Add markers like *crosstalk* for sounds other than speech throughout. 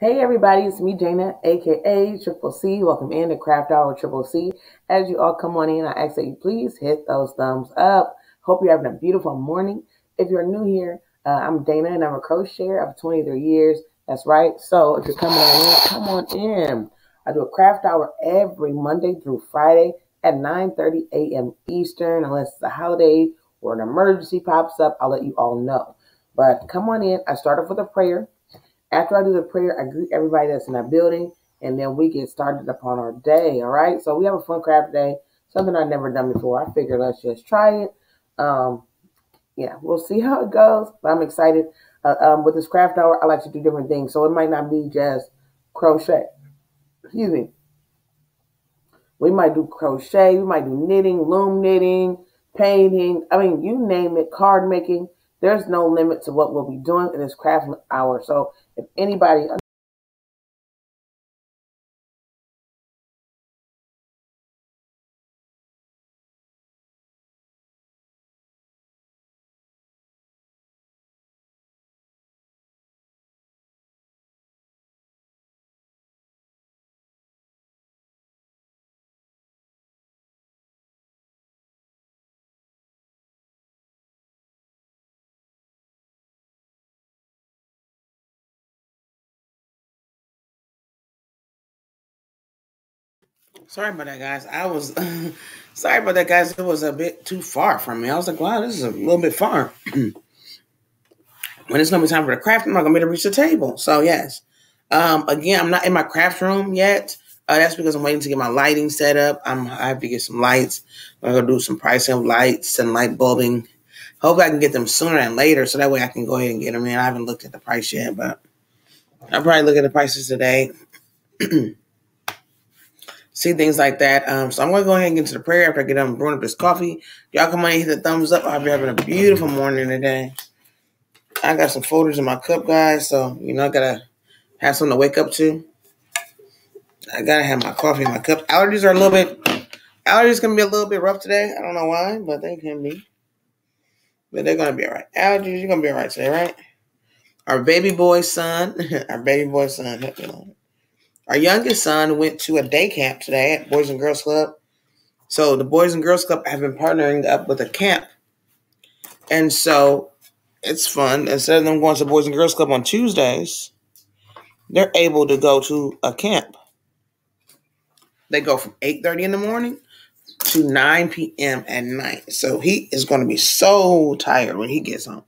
Hey everybody, it's me Jana, aka Triple C. Welcome in to Craft Hour Triple C. As you all come on in, I ask that you please hit those thumbs up. Hope you're having a beautiful morning. If you're new here, uh, I'm Dana and I'm a crocheter of 23 years. That's right. So if you're coming on in, come on in. I do a craft hour every Monday through Friday at 9:30 a.m. Eastern, unless it's a holiday or an emergency pops up. I'll let you all know. But come on in. I start off with a prayer. After I do the prayer, I greet everybody that's in that building, and then we get started upon our day. All right. So we have a fun craft day, something I've never done before. I figured let's just try it. Um, yeah, we'll see how it goes. But I'm excited. Uh, um, with this craft hour, I like to do different things, so it might not be just crochet. Excuse me. We might do crochet. We might do knitting, loom knitting, painting. I mean, you name it. Card making. There's no limit to what we'll be doing in this craft hour. So if anybody Sorry about that, guys. I was *laughs* sorry about that, guys. It was a bit too far from me. I was like, wow, this is a little bit far. *clears throat* when it's gonna be time for the craft, I'm not gonna be able to reach the table. So yes. Um, again, I'm not in my craft room yet. Uh, that's because I'm waiting to get my lighting set up. I'm I have to get some lights. I'm gonna do some pricing of lights and light bulbing. Hope I can get them sooner than later, so that way I can go ahead and get them in. I haven't looked at the price yet, but I'll probably look at the prices today. *clears throat* see things like that. Um, so I'm going to go ahead and get into the prayer after I get done brewing up this coffee. Y'all come on and hit the thumbs up. I'll be having a beautiful morning today. I got some folders in my cup, guys. So, you know, I got to have something to wake up to. I got to have my coffee in my cup. Allergies are a little bit, allergies can be a little bit rough today. I don't know why, but they can be. But they're going to be all right. Allergies, you're going to be all right today, right? Our baby boy son, *laughs* our baby boy son, our youngest son went to a day camp today at Boys and Girls Club. So the Boys and Girls Club have been partnering up with a camp. And so it's fun. Instead of them going to Boys and Girls Club on Tuesdays, they're able to go to a camp. They go from 8:30 in the morning to 9 p.m. at night. So he is going to be so tired when he gets home.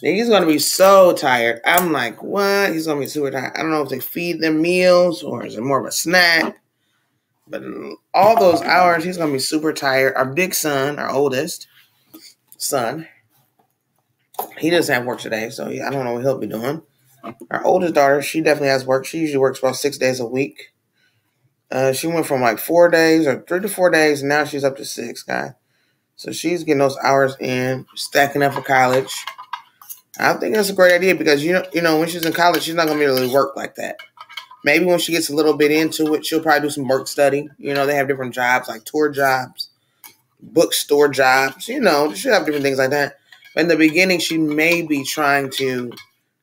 He's gonna be so tired. I'm like, what? He's gonna be super tired. I don't know if they feed them meals or is it more of a snack. But all those hours, he's gonna be super tired. Our big son, our oldest son, he doesn't have work today, so I don't know what he'll be doing. Our oldest daughter, she definitely has work. She usually works about six days a week. Uh, she went from like four days or three to four days, now she's up to six, guy. So she's getting those hours in, stacking up for college. I think that's a great idea because you know, you know, when she's in college, she's not gonna be able to work like that. Maybe when she gets a little bit into it, she'll probably do some work study. You know, they have different jobs like tour jobs, bookstore jobs. You know, she'll have different things like that. But in the beginning, she may be trying to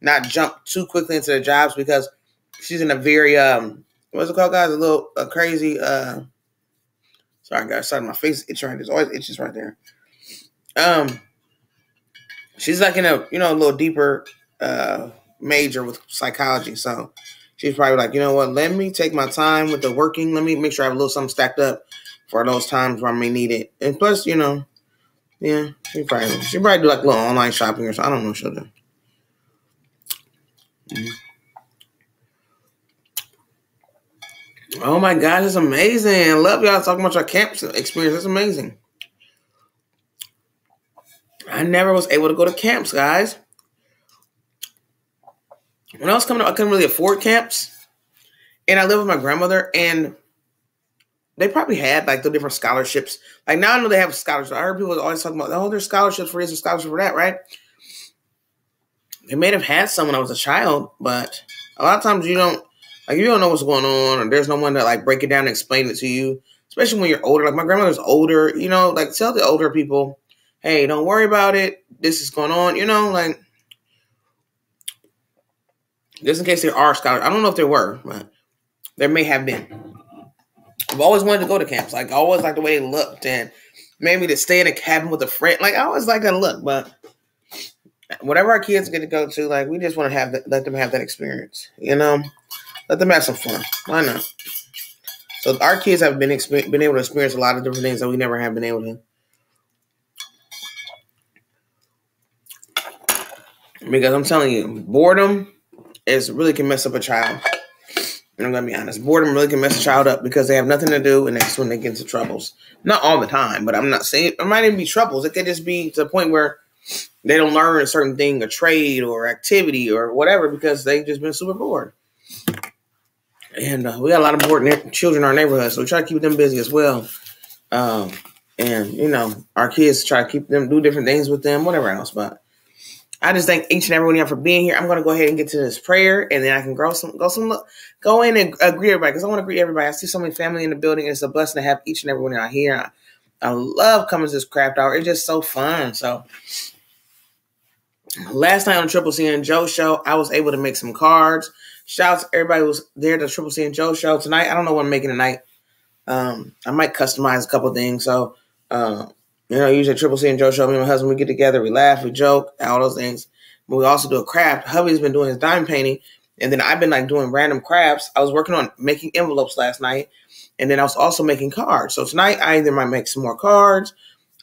not jump too quickly into the jobs because she's in a very um, what's it called, guys? A little a crazy. uh Sorry, guys. Sorry, my face itching right. There's always itches right there. Um she's like in a you know a little deeper uh, major with psychology, so she's probably like, you know what? Let me take my time with the working. Let me make sure I have a little something stacked up for those times where I may need it. And plus, you know, yeah, she probably she probably do like a little online shopping or something. I don't know what she'll do. Oh my God, it's amazing. I love y'all talking about your camp experience. It's amazing. I never was able to go to camps, guys. When I was coming up, I couldn't really afford camps. And I lived with my grandmother, and they probably had like the different scholarships. Like now I know they have scholarships. I heard people always talking about, oh, there's scholarships for this and scholarships for that, right? They may have had some when I was a child, but a lot of times you don't like you don't know what's going on, or there's no one to like break it down and explain it to you. Especially when you're older. Like my grandmother's older, you know, like tell the older people hey, don't worry about it. This is going on, you know, like Just in case there are scholars. I don't know if there were, but there may have been. I've always wanted to go to camps. Like I always like the way they looked and maybe to stay in a cabin with a friend. Like I always like that look, but whatever our kids get to go to, like we just want to have let them have that experience. You know, let them have some fun. Why not? So our kids have been been able to experience a lot of different things that we never have been able to. Because I'm telling you, boredom is really can mess up a child. And I'm gonna be honest, boredom really can mess a child up because they have nothing to do, and that's when they get into troubles. Not all the time, but I'm not saying it might even be troubles. It could just be to the point where they don't learn a certain thing, a trade or activity or whatever, because they've just been super bored. And uh, we got a lot of bored children in our neighborhood, so we try to keep them busy as well. Um, and you know, our kids try to keep them do different things with them, whatever else. But I just thank each and every one of you for being here. I'm going to go ahead and get to this prayer, and then I can go some go some go in and greet everybody because I want to greet everybody. I see so many family in the building. It's a blessing to have each and every one of you here. I, I love coming to this craft hour. It's just so fun. So last night on Triple C and Joe show, I was able to make some cards. Shouts everybody who was there to Triple C and Joe show tonight. I don't know what I'm making tonight. Um, I might customize a couple things. So, uh, you know, usually Triple C and Joe show, me and my husband, we get together, we laugh, we joke, all those things. But we also do a craft. Hubby's been doing his dime painting, and then I've been like doing random crafts. I was working on making envelopes last night, and then I was also making cards. So tonight I either might make some more cards,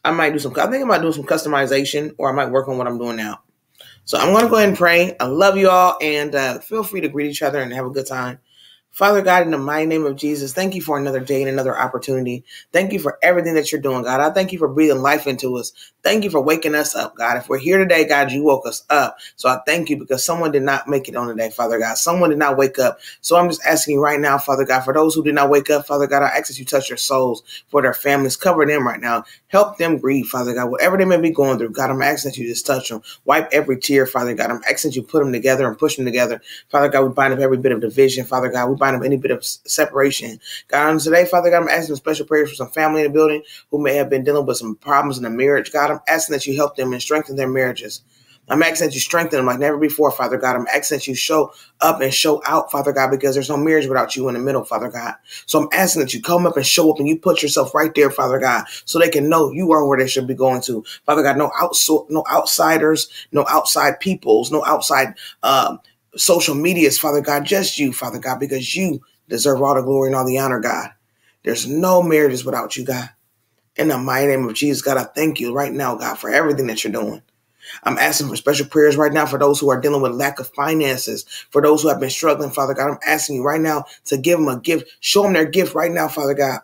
I might do some. I think I might do some customization, or I might work on what I'm doing now. So I'm going to go ahead and pray. I love you all, and uh, feel free to greet each other and have a good time. Father God, in the mighty name of Jesus, thank you for another day and another opportunity. Thank you for everything that you're doing, God. I thank you for breathing life into us. Thank you for waking us up, God. If we're here today, God, you woke us up. So I thank you because someone did not make it on today, Father God. Someone did not wake up. So I'm just asking you right now, Father God, for those who did not wake up, Father God, I ask that you touch their souls for their families. Cover them right now. Help them grieve, Father God. Whatever they may be going through, God, I'm asking that you just touch them. Wipe every tear, Father God. I'm asking that you put them together and push them together. Father God, we bind up every bit of division, Father God. We bind up any bit of separation. God, on today, Father God, I'm asking a special prayers for some family in the building who may have been dealing with some problems in the marriage. God, I'm asking that you help them and strengthen their marriages. I'm asking that you strengthen them like never before, Father God. I'm asking that you show up and show out, Father God, because there's no marriage without you in the middle, Father God. So I'm asking that you come up and show up and you put yourself right there, Father God, so they can know you are where they should be going to. Father God, no outside, no outsiders, no outside peoples, no outside um, social medias, Father God, just you, Father God, because you deserve all the glory and all the honor, God. There's no marriages without you, God. In the mighty name of Jesus, God, I thank you right now, God, for everything that you're doing. I'm asking for special prayers right now for those who are dealing with lack of finances, for those who have been struggling, Father God. I'm asking you right now to give them a gift, show them their gift right now, Father God.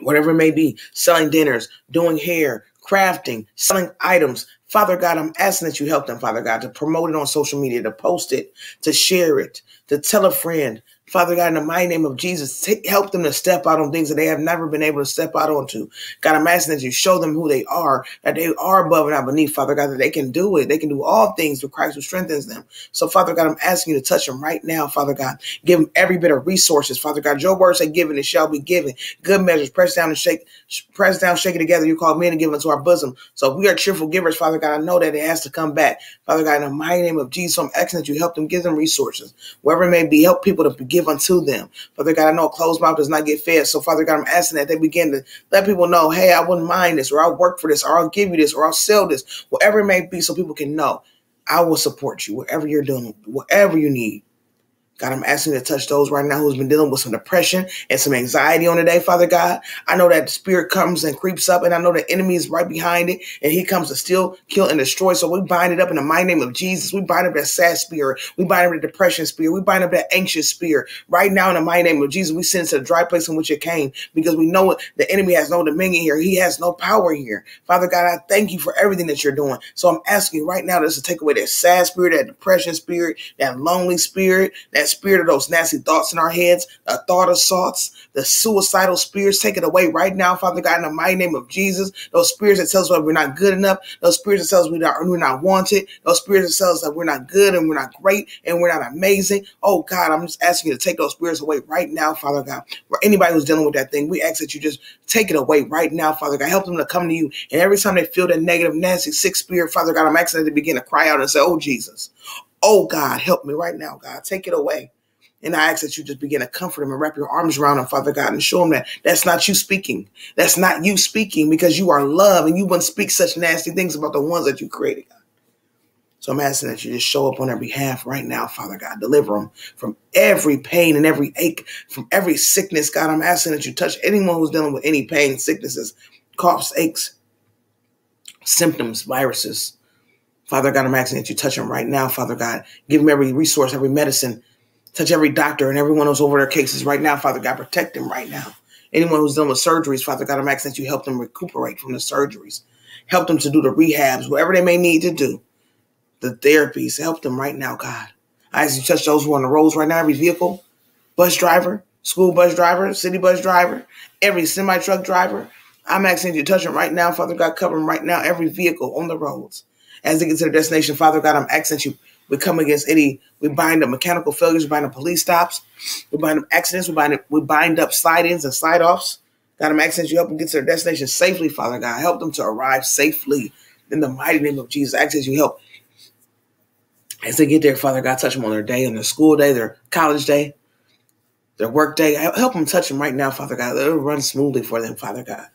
Whatever it may be, selling dinners, doing hair, crafting, selling items. Father God, I'm asking that you help them, Father God, to promote it on social media, to post it, to share it, to tell a friend, Father God, in the mighty name of Jesus, take, help them to step out on things that they have never been able to step out onto. God, I'm asking that you show them who they are, that they are above and not beneath, Father God, that they can do it. They can do all things through Christ who strengthens them. So, Father God, I'm asking you to touch them right now, Father God. Give them every bit of resources, Father God. Your word say, given it shall be given. Good measures, press down and shake, press down, shake it together. You call men and give into our bosom. So we are cheerful givers, Father God, I know that it has to come back. Father God, in the mighty name of Jesus, I'm asking that you help them, give them resources. Wherever it may be, help people to give unto them. Father God, I know a closed mouth does not get fed. So, Father God, I'm asking that they begin to let people know, hey, I wouldn't mind this, or I'll work for this, or I'll give you this, or I'll sell this, whatever it may be, so people can know. I will support you, whatever you're doing, whatever you need. God, I'm asking you to touch those right now who's been dealing with some depression and some anxiety on the day, Father God. I know that spirit comes and creeps up, and I know the enemy is right behind it, and he comes to steal, kill, and destroy. So we bind it up in the mighty name of Jesus. We bind up that sad spirit. We bind up the depression spirit. We bind up that anxious spirit. Right now, in the mighty name of Jesus, we send it to the dry place in which it came because we know the enemy has no dominion here. He has no power here. Father God, I thank you for everything that you're doing. So I'm asking right now just to take away that sad spirit, that depression spirit, that lonely spirit, that spirit of those nasty thoughts in our heads, the thought assaults, the suicidal spirits, take it away right now, Father God, in the mighty name of Jesus. Those spirits that tells us we're not good enough, those spirits that tells us we're not, we're not wanted, those spirits that tells us that we're not good and we're not great and we're not amazing. Oh God, I'm just asking you to take those spirits away right now, Father God. For anybody who's dealing with that thing, we ask that you just take it away right now, Father God. Help them to come to you. And every time they feel that negative, nasty, sick spirit, Father God, I'm asking them to begin to cry out and say, Oh Jesus. Oh God, help me right now, God. Take it away. And I ask that you just begin to comfort him and wrap your arms around him, Father God, and show him that that's not you speaking. That's not you speaking because you are love and you wouldn't speak such nasty things about the ones that you created, God. So I'm asking that you just show up on their behalf right now, Father God. Deliver them from every pain and every ache, from every sickness, God. I'm asking that you touch anyone who's dealing with any pain, sicknesses, coughs, aches, symptoms, viruses. Father God, I'm asking that you touch them right now, Father God. Give them every resource, every medicine. Touch every doctor and everyone who's over their cases right now, Father God. Protect them right now. Anyone who's done with surgeries, Father God, I'm asking that you help them recuperate from the surgeries. Help them to do the rehabs, whatever they may need to do the therapies. Help them right now, God. I ask you to touch those who are on the roads right now, every vehicle, bus driver, school bus driver, city bus driver, every semi truck driver. I'm asking you to touch them right now, Father God. Cover them right now, every vehicle on the roads. As they get to their destination, Father God, I'm asking you. We come against any, we bind up mechanical failures, we bind up police stops, we bind up accidents, we bind up, we bind up slide ins and slide offs. God, I'm asking you help them get to their destination safely, Father God. Help them to arrive safely in the mighty name of Jesus. I ask you help as they get there, Father God, touch them on their day, on their school day, their college day, their work day. Help them touch them right now, Father God. Let it run smoothly for them, Father God.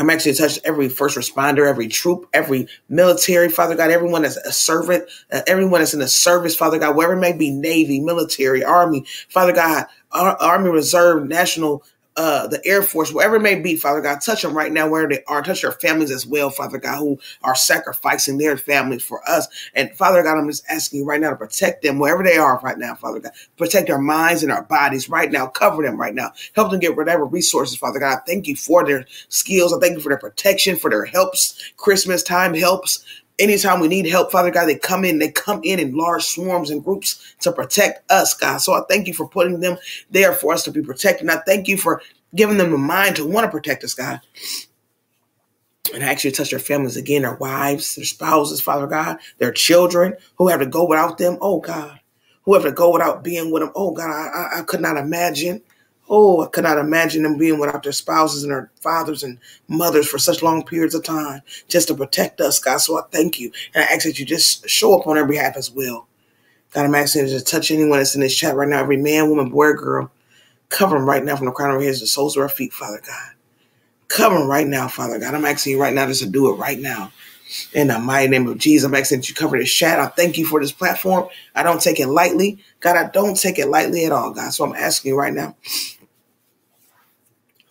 I'm actually touch every first responder, every troop, every military, Father God, everyone that's a servant, uh, everyone that's in the service, Father God, wherever it may be, Navy, military, Army, Father God, Army Reserve, National uh, the Air Force, wherever it may be, Father God, touch them right now where they are. Touch their families as well, Father God, who are sacrificing their families for us. And Father God, I'm just asking you right now to protect them wherever they are right now, Father God. Protect our minds and our bodies right now. Cover them right now. Help them get whatever resources, Father God. I thank you for their skills. I thank you for their protection, for their helps. Christmas time helps anytime we need help, Father God, they come in, they come in in large swarms and groups to protect us, God. So I thank you for putting them there for us to be protected. And I thank you for giving them the mind to want to protect us, God. And actually touch their families again, their wives, their spouses, Father God, their children who have to go without them. Oh God, who have to go without being with them. Oh God, I, I, I could not imagine Oh, I could not imagine them being without their spouses and their fathers and mothers for such long periods of time just to protect us, God. So I thank you. And I ask that you just show up on their behalf as well. God, I'm asking you to touch anyone that's in this chat right now, every man, woman, boy, girl. Cover them right now from the crown of our heads to the soles of our feet, Father God. Cover them right now, Father God. I'm asking you right now just to do it right now. In the mighty name of Jesus, I'm asking that you cover this chat. I thank you for this platform. I don't take it lightly. God, I don't take it lightly at all, God. So I'm asking you right now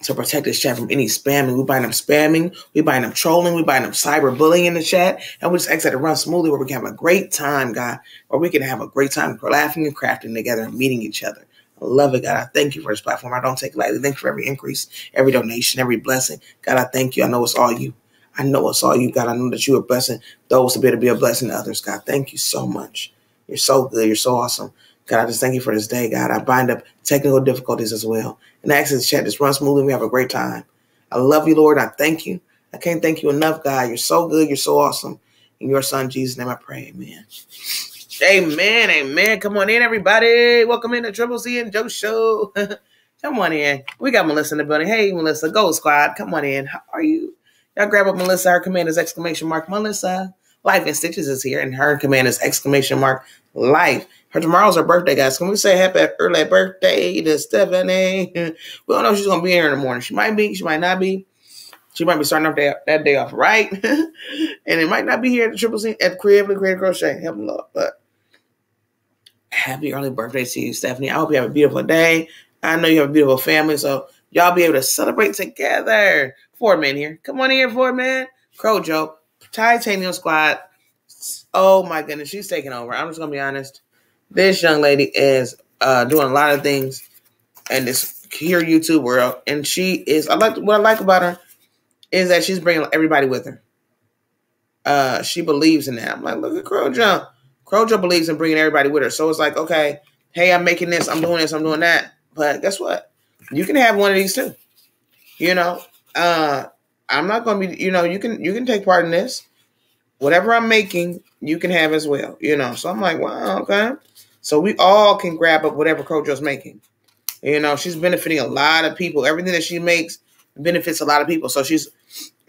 to protect this chat from any spamming. We bind them spamming, we bind them trolling, we bind them cyberbullying in the chat, and we just exit to run smoothly where we can have a great time, God, where we can have a great time laughing and crafting together and meeting each other. I love it, God. I thank you for this platform. I don't take lightly. Thank you for every increase, every donation, every blessing. God, I thank you. I know it's all you. I know it's all you, God. I know that you are blessing those to be able to be a blessing to others, God. Thank you so much. You're so good. You're so awesome. God, I just thank you for this day, God. I bind up technical difficulties as well. And I ask this chat just run smoothly. We have a great time. I love you, Lord. I thank you. I can't thank you enough, God. You're so good. You're so awesome. In your son, Jesus' name, I pray. Amen. Amen. Amen. Come on in, everybody. Welcome in to Triple C and Joe Show. *laughs* Come on in. We got Melissa in the building. Hey, Melissa, go Squad. Come on in. How are you? Y'all grab up Melissa. Her command is exclamation mark Melissa. Life in Stitches is here, and her command is exclamation mark life. Her tomorrow's her birthday, guys. Can we say happy early birthday to Stephanie? *laughs* We don't know if she's gonna be here in the morning. She might be, she might not be. She might be starting off that, that day off right. *laughs* and it might not be here at the Triple C at Creatively Created Crochet. Help them up. But happy early birthday to you, Stephanie. I hope you have a beautiful day. I know you have a beautiful family, so y'all be able to celebrate together. Four men here. Come on here, four men. Crojo, Titanium Squad. Oh my goodness, she's taking over. I'm just gonna be honest this young lady is uh, doing a lot of things in this here YouTube world, and she is. I like what I like about her is that she's bringing everybody with her. Uh, she believes in that. I'm like, look at Crojo. Crow believes in bringing everybody with her. So it's like, okay, hey, I'm making this, I'm doing this, I'm doing that. But guess what? You can have one of these too. You know, uh, I'm not gonna be. You know, you can you can take part in this. Whatever I'm making, you can have as well. You know, so I'm like, wow, okay. So we all can grab up whatever Crojo's making. You know, she's benefiting a lot of people. Everything that she makes benefits a lot of people. So she's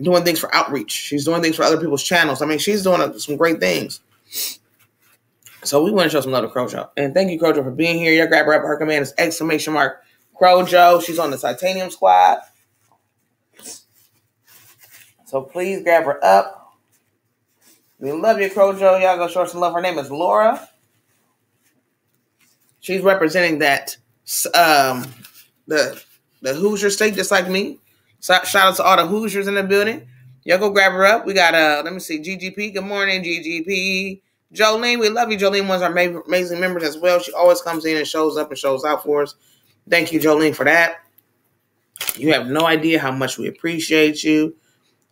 doing things for outreach. She's doing things for other people's channels. I mean, she's doing some great things. So we want to show some love to Crojo. And thank you, Crojo, for being here. Y'all grab her up. Her command is exclamation mark Crojo. She's on the Titanium Squad. So please grab her up. We love you, Crojo. Y'all go show her some love. Her name is Laura. She's representing that um the the Hoosier state just like me. So, shout out to all the Hoosiers in the building. Y'all go grab her up. We got uh let me see GGP. Good morning, GGP. Jolene, we love you. Jolene was our amazing members as well. She always comes in and shows up and shows out for us. Thank you, Jolene, for that. You have no idea how much we appreciate you.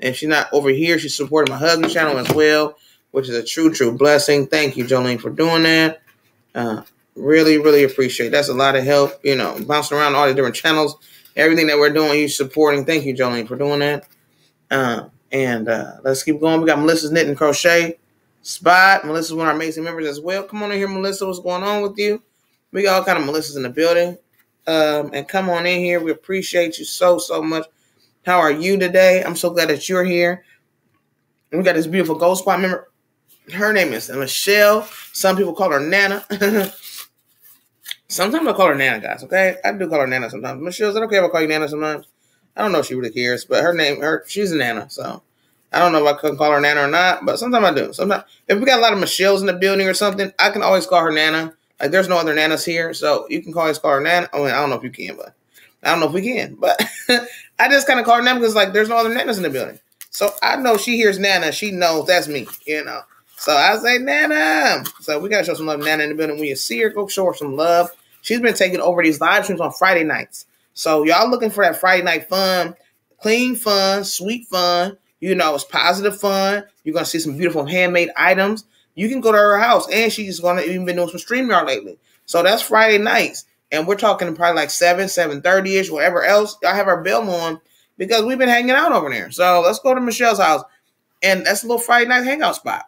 And she's not over here. She's supporting my husband's channel as well, which is a true, true blessing. Thank you, Jolene, for doing that. Uh, really, really appreciate. That's a lot of help. You know, bouncing around all the different channels, everything that we're doing, you supporting. Thank you, Jolene, for doing that. Uh, and uh, let's keep going. We got Melissa's knit and crochet spot. Melissa's one of our amazing members as well. Come on in here, Melissa. What's going on with you? We got all kind of Melissas in the building. Um, and come on in here. We appreciate you so, so much. How are you today? I'm so glad that you're here. we got this beautiful Gold Spot member. Her name is Michelle. Some people call her Nana. *laughs* sometimes I call her Nana, guys. Okay, I do call her Nana sometimes. Michelle, is it okay if I call you Nana sometimes? I don't know if she really cares, but her name, her she's a Nana. So I don't know if I can call her Nana or not, but sometimes I do. Sometimes if we got a lot of Michelles in the building or something, I can always call her Nana. Like there's no other Nanas here, so you can always call her Nana. I mean, I don't know if you can, but I don't know if we can, but *laughs* I just kind of call her Nana because like there's no other Nanas in the building. So I know she hears Nana, she knows that's me, you know. So I say Nana. So we gotta show some love Nana in the building. When you see her, go show her some love. She's been taking over these live streams on Friday nights. So y'all looking for that Friday night fun, clean fun, sweet fun. You know, it's positive fun. You're gonna see some beautiful handmade items. You can go to her house, and she's gonna even been doing some StreamYard lately. So that's Friday nights and we're talking probably like seven, seven thirty ish, whatever else. I have our bell on because we've been hanging out over there. So let's go to Michelle's house, and that's a little Friday night hangout spot.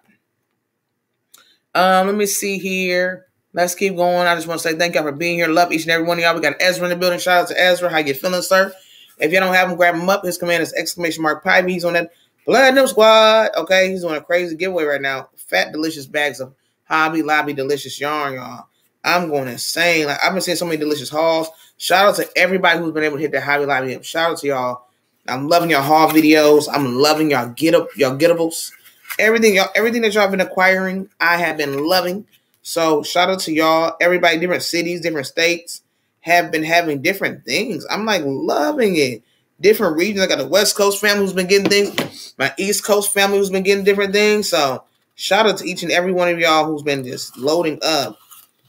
Um, let me see here. Let's keep going. I just want to say thank y'all for being here. Love each and every one of y'all. We got Ezra in the building. Shout out to Ezra. How you feeling, sir? If you don't have him, grab him up. His command is exclamation mark Pipe. He's on that Platinum Squad. Okay, he's on a crazy giveaway right now. Fat, delicious bags of Hobby Lobby delicious yarn, y'all. I'm going insane. Like I've been seeing so many delicious hauls. Shout out to everybody who's been able to hit that Hobby Lobby. Shout out to y'all. I'm loving your haul videos. I'm loving y'all get up, y'all getables. Everything, y'all, everything that y'all been acquiring, I have been loving. So shout out to y'all. Everybody, different cities, different states have been having different things. I'm like loving it. Different regions. I got the West Coast family who's been getting things. My East Coast family who's been getting different things. So shout out to each and every one of y'all who's been just loading up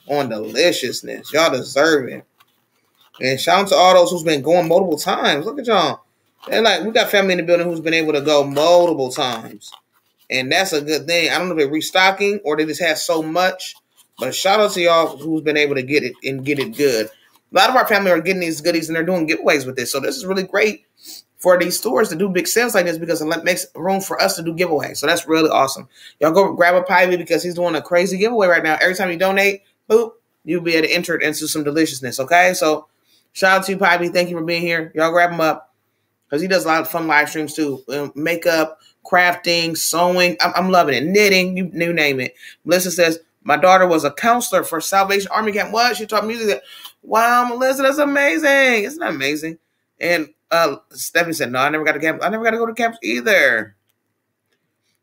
on deliciousness. Y'all deserve it. And shout out to all those who's been going multiple times. Look at y'all. And like we got family in the building who's been able to go multiple times. And that's a good thing. I don't know if they're restocking or they just have so much. But shout out to y'all who's been able to get it and get it good. A lot of our family are getting these goodies and they're doing giveaways with this. So this is really great for these stores to do big sales like this because it makes room for us to do giveaways. So that's really awesome. Y'all go grab a pie because he's doing a crazy giveaway right now. Every time you donate, boop, you'll be able to enter it into some deliciousness. Okay, so shout out to you, Pivy. Thank you for being here. Y'all grab him up because he does a lot of fun live streams too. Um, makeup, crafting, sewing. I'm, I'm, loving it. Knitting, you, you name it. Melissa says my daughter was a counselor for Salvation Army Camp. What? She taught music. Wow, Melissa, that's amazing. Isn't that amazing? And uh, Stephanie said, No, I never got to camp. I never got to go to camps either.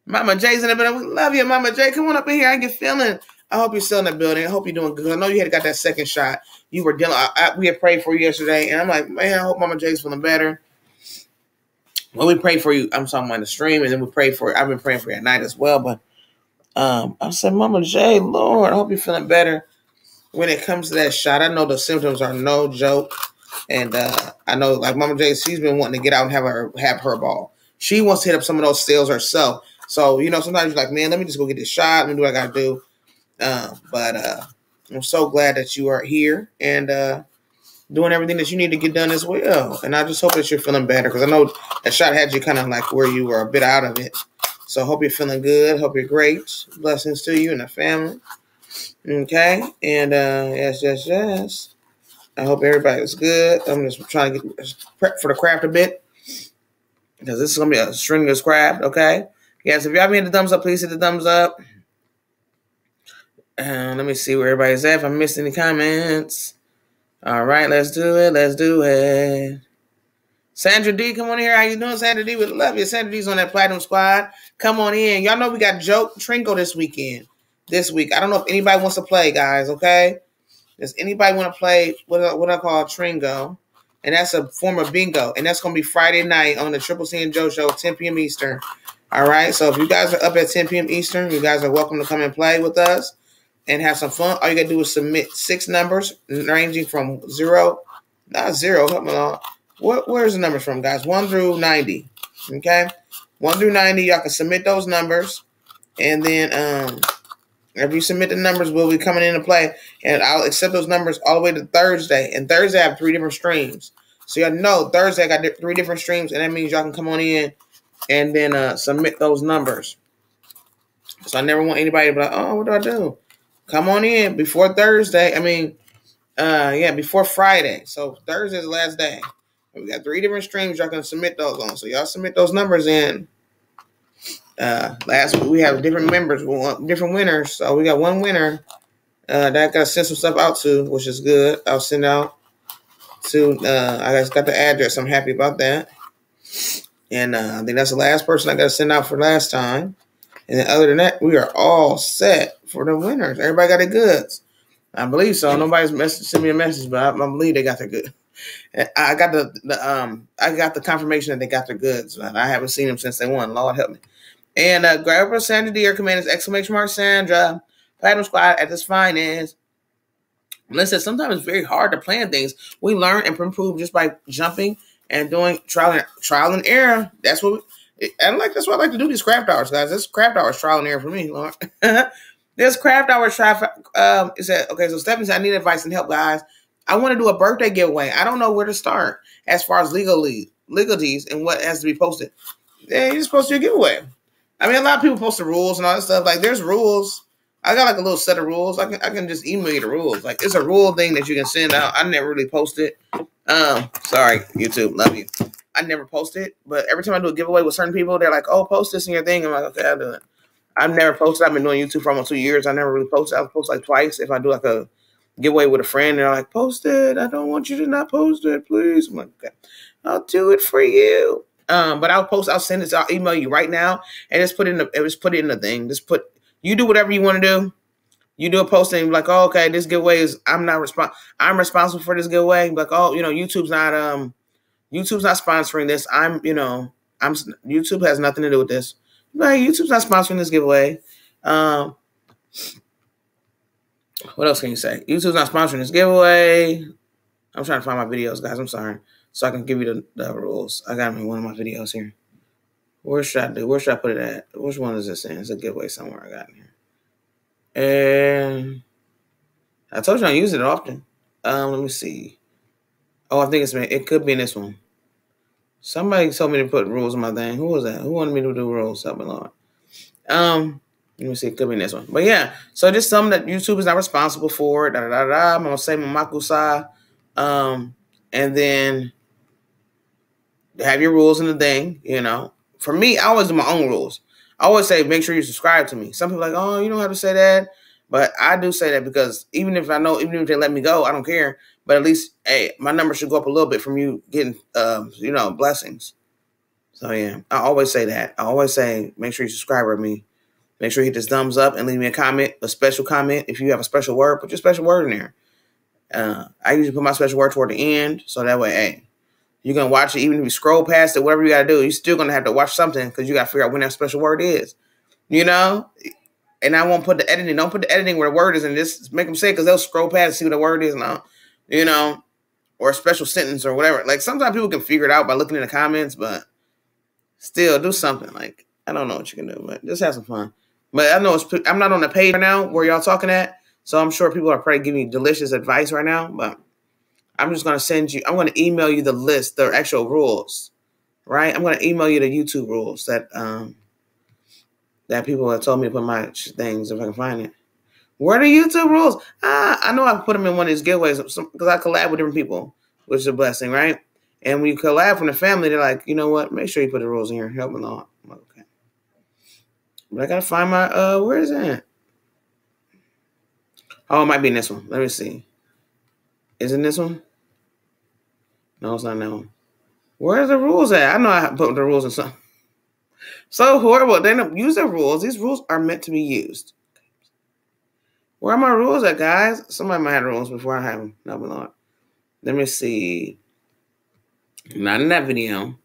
Mama J's in the building. We love you, Mama J. Come on up in here. I get feeling. I hope you're still in the building. I hope you're doing good. I know you had got that second shot. You were dealing. I, I, we had prayed for you yesterday, and I'm like, man, I hope Mama J's feeling better. Well, we pray for you. I'm talking about the stream, and then we pray for. I've been praying for you at night as well. But um, I said, Mama J, Lord, I hope you're feeling better. When it comes to that shot, I know the symptoms are no joke, and uh, I know like Mama J, she's been wanting to get out and have her have her ball. She wants to hit up some of those sales herself. So you know, sometimes you're like, man, let me just go get this shot. Let me do what I gotta do. Uh, but uh, I'm so glad that you are here and uh, doing everything that you need to get done as well. And I just hope that you're feeling better because I know that shot had you kind of like where you were a bit out of it. So hope you're feeling good. Hope you're great. Blessings to you and the family. Okay. And uh, yes, yes, yes. I hope everybody's good. I'm just trying to get prep for the craft a bit because this is gonna be a stringless craft. Okay. Yes. If y'all been the thumbs up, please hit the thumbs up. Uh, let me see where everybody's at. If I missed any comments. All right, let's do it. Let's do it. Sandra D, come on here. How you doing, Sandra D? We love you. Sandra D's on that Platinum Squad. Come on in. Y'all know we got Joe Tringo this weekend. This week. I don't know if anybody wants to play, guys, okay? Does anybody want to play what, what I call Tringo? And that's a form of bingo. And that's going to be Friday night on the Triple C and Joe Show, 10 p.m. Eastern. All right. So if you guys are up at 10 p.m. Eastern, you guys are welcome to come and play with us and have some fun. All you got to do is submit six numbers ranging from zero, not zero, help me along what where's the numbers from, guys? One through ninety. Okay, one through ninety. Y'all can submit those numbers, and then um, if you submit the numbers, we'll be coming into play, and I'll accept those numbers all the way to Thursday. And Thursday, I have three different streams. So y'all know Thursday I got three different streams, and that means y'all can come on in and then uh, submit those numbers. So I never want anybody to be like, "Oh, what do I do?" Come on in before Thursday. I mean, uh, yeah, before Friday. So Thursday's the last day. We got three different streams y'all can submit those on. So y'all submit those numbers in. Uh, last week we have different members, different winners. So we got one winner uh, that I got to send some stuff out to, which is good. I'll send out to. Uh, I just got the address. I'm happy about that. And uh, I think that's the last person I got to send out for last time. And then other than that, we are all set for the winners. Everybody got their goods. I believe so. Nobody's message, sent me a message, but I, I believe they got their good. I got the, the um I got the confirmation that they got their goods. I haven't seen them since they won. Lord help me. And uh grab Sandra Deer commanders exclamation mark Sandra Platinum Squad at this finance. Listen, sometimes it's very hard to plan things. We learn and improve just by jumping and doing trial and trial and error. That's what I like. That's why I like to do. These craft hours, guys. This craft hours trial and error for me, *laughs* this craft hours trial. Um, is that okay? So Stephanie said, "I need advice and help, guys." I want to do a birthday giveaway. I don't know where to start as far as legally legalities and what has to be posted. Yeah, you're supposed to do a giveaway. I mean, a lot of people post the rules and all that stuff. Like, there's rules. I got like a little set of rules. I can I can just email you the rules. Like, it's a rule thing that you can send out. I never really post it. Um, sorry, YouTube, love you. I never post it, but every time I do a giveaway with certain people, they're like, "Oh, post this in your thing." I'm like, "Okay, I'll do it." I've never posted. I've been doing YouTube for almost two years. I never really posted. I'll post like twice if I do like a giveaway with a friend. They're like, post it. I don't want you to not post it, please. I'm like, okay, I'll do it for you. Um, but I'll post, I'll send it, I'll email you right now and just put it in the just put it in the thing. Just put you do whatever you want to do. You do a posting like, oh, okay, this giveaway is I'm not responsible. I'm responsible for this giveaway. Like, oh, you know, YouTube's not um YouTube's not sponsoring this. I'm, you know, I'm YouTube has nothing to do with this. Like, YouTube's not sponsoring this giveaway. Um, what else can you say? YouTube's not sponsoring this giveaway. I'm trying to find my videos, guys. I'm sorry. So I can give you the, the rules. I got them in one of my videos here. Where should I do? Where should I put it at? Which one is this in? It's a giveaway somewhere I got in here. And I told you I use it often. Um, let me see. Oh, I think it's it could be in this one. Somebody told me to put rules in my thing. Who was that? Who wanted me to do rules? Help me, Lord. Um, let me see, it could be in this one. But yeah, so just something that YouTube is not responsible for. Da da da da. I'm gonna say Mamakusa. Um, and then have your rules in the thing, you know. For me, I always do my own rules. I always say make sure you subscribe to me. Some people like, oh, you don't have to say that. But I do say that because even if I know, even if they let me go, I don't care. But at least, hey, my number should go up a little bit from you getting, um, you know, blessings. So yeah, I always say that. I always say make sure you subscribe to me Make sure you hit this thumbs up and leave me a comment, a special comment. If you have a special word, put your special word in there. Uh, I usually put my special word toward the end, so that way, hey, you're gonna watch it. Even if you scroll past it, whatever you gotta do, you're still gonna have to watch something because you gotta figure out when that special word is. You know, and I won't put the editing. Don't put the editing where the word is, and just make them say because they'll scroll past and see what the word is now. You know, or a special sentence or whatever. Like sometimes people can figure it out by looking in the comments, but still do something. Like I don't know what you can do, but just have some fun. But I know it's, I'm not on the page right now where y'all talking at, so I'm sure people are probably giving me delicious advice right now. But I'm just gonna send you. I'm gonna email you the list, the actual rules, right? I'm gonna email you the YouTube rules that um that people have told me to put my things if I can find it. Where are YouTube rules? Ah, I know I put them in one of these giveaways because I collab with different people, which is a blessing, right? And when you collab from the family, they're like, you know what? Make sure you put the rules in here. Help me along. But I gotta find my uh where is that? Oh, it might be in this one. Let me see. Is it this one? No, it's not that one. Where's the rules at? I know I put the rules in some. *laughs* So horrible. They don't use the rules. These rules are meant to be used. Where are my rules at, guys? Somebody might have rules before I have them. No, but not. Let me see. Not in that video.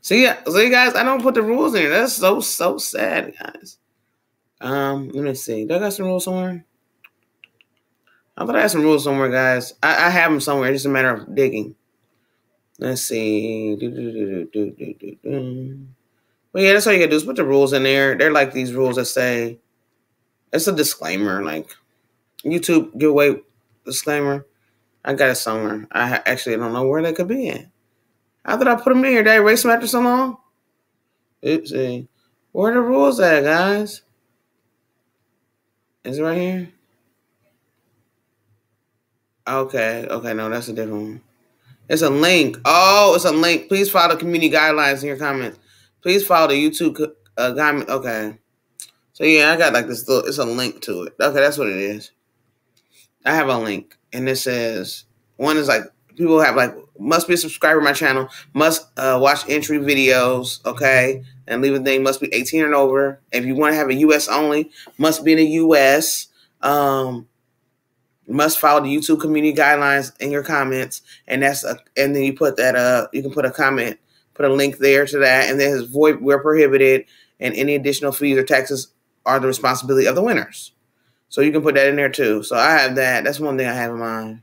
See, so yeah, see, guys, I don't put the rules in. That's so so sad, guys. Um, let me see. Do I got some rules somewhere? I thought I had some rules somewhere, guys. I, I have them somewhere. It's just a matter of digging. Let's see. Do, do, do, well, yeah, that's all you gotta do is put the rules in there. They're like these rules that say it's a disclaimer, like YouTube giveaway disclaimer. I got it somewhere. I actually don't know where they could be in. How did I put them in here? Did I erase them after so long? Oopsie. Where the rules at, guys? Is it right here? Okay, okay, no, that's a different one. It's a link. Oh, it's a link. Please follow the community guidelines in your comments. Please follow the YouTube uh, comment. Okay. So yeah, I got like this little. It's a link to it. Okay, that's what it is. I have a link, and it says one is like people have like must be a subscriber to my channel, must uh, watch entry videos, okay, and leave a thing must be 18 and over. If you want to have a U.S. only, must be in the U.S. Um, must follow the YouTube community guidelines in your comments, and that's a, and then you put that uh you can put a comment, put a link there to that, and then his void where prohibited, and any additional fees or taxes are the responsibility of the winners. So you can put that in there too. So I have that. That's one thing I have in mind.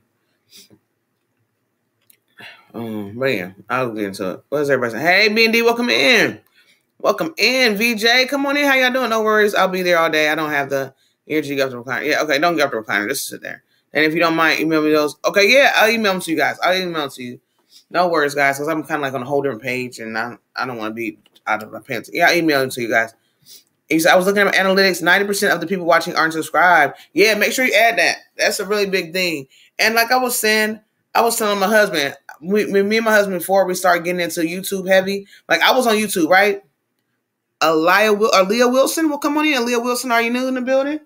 Um, but yeah, I'll get into it. What's everybody saying? Hey, BND, welcome in. Welcome in, VJ. Come on in. How y'all doing? No worries. I'll be there all day. I don't have the energy to go up the recliner. Yeah, okay. Don't get up the recliner. Just sit there. And if you don't mind, email me those. Okay, yeah, I'll email them to you guys. I'll email them to you. No worries, guys, because I'm kind of like on a whole different page, and I, I don't want to be out of my pants. Yeah, I'll email them to you guys. He said, I was looking at my analytics. 90% of the people watching aren't subscribed. Yeah, make sure you add that. That's a really big thing. And like I was saying, I was telling my husband, we, me and my husband, before we started getting into YouTube heavy, like I was on YouTube, right? Aaliyah, Leah Wilson will come on in. Leah Wilson, are you new in the building?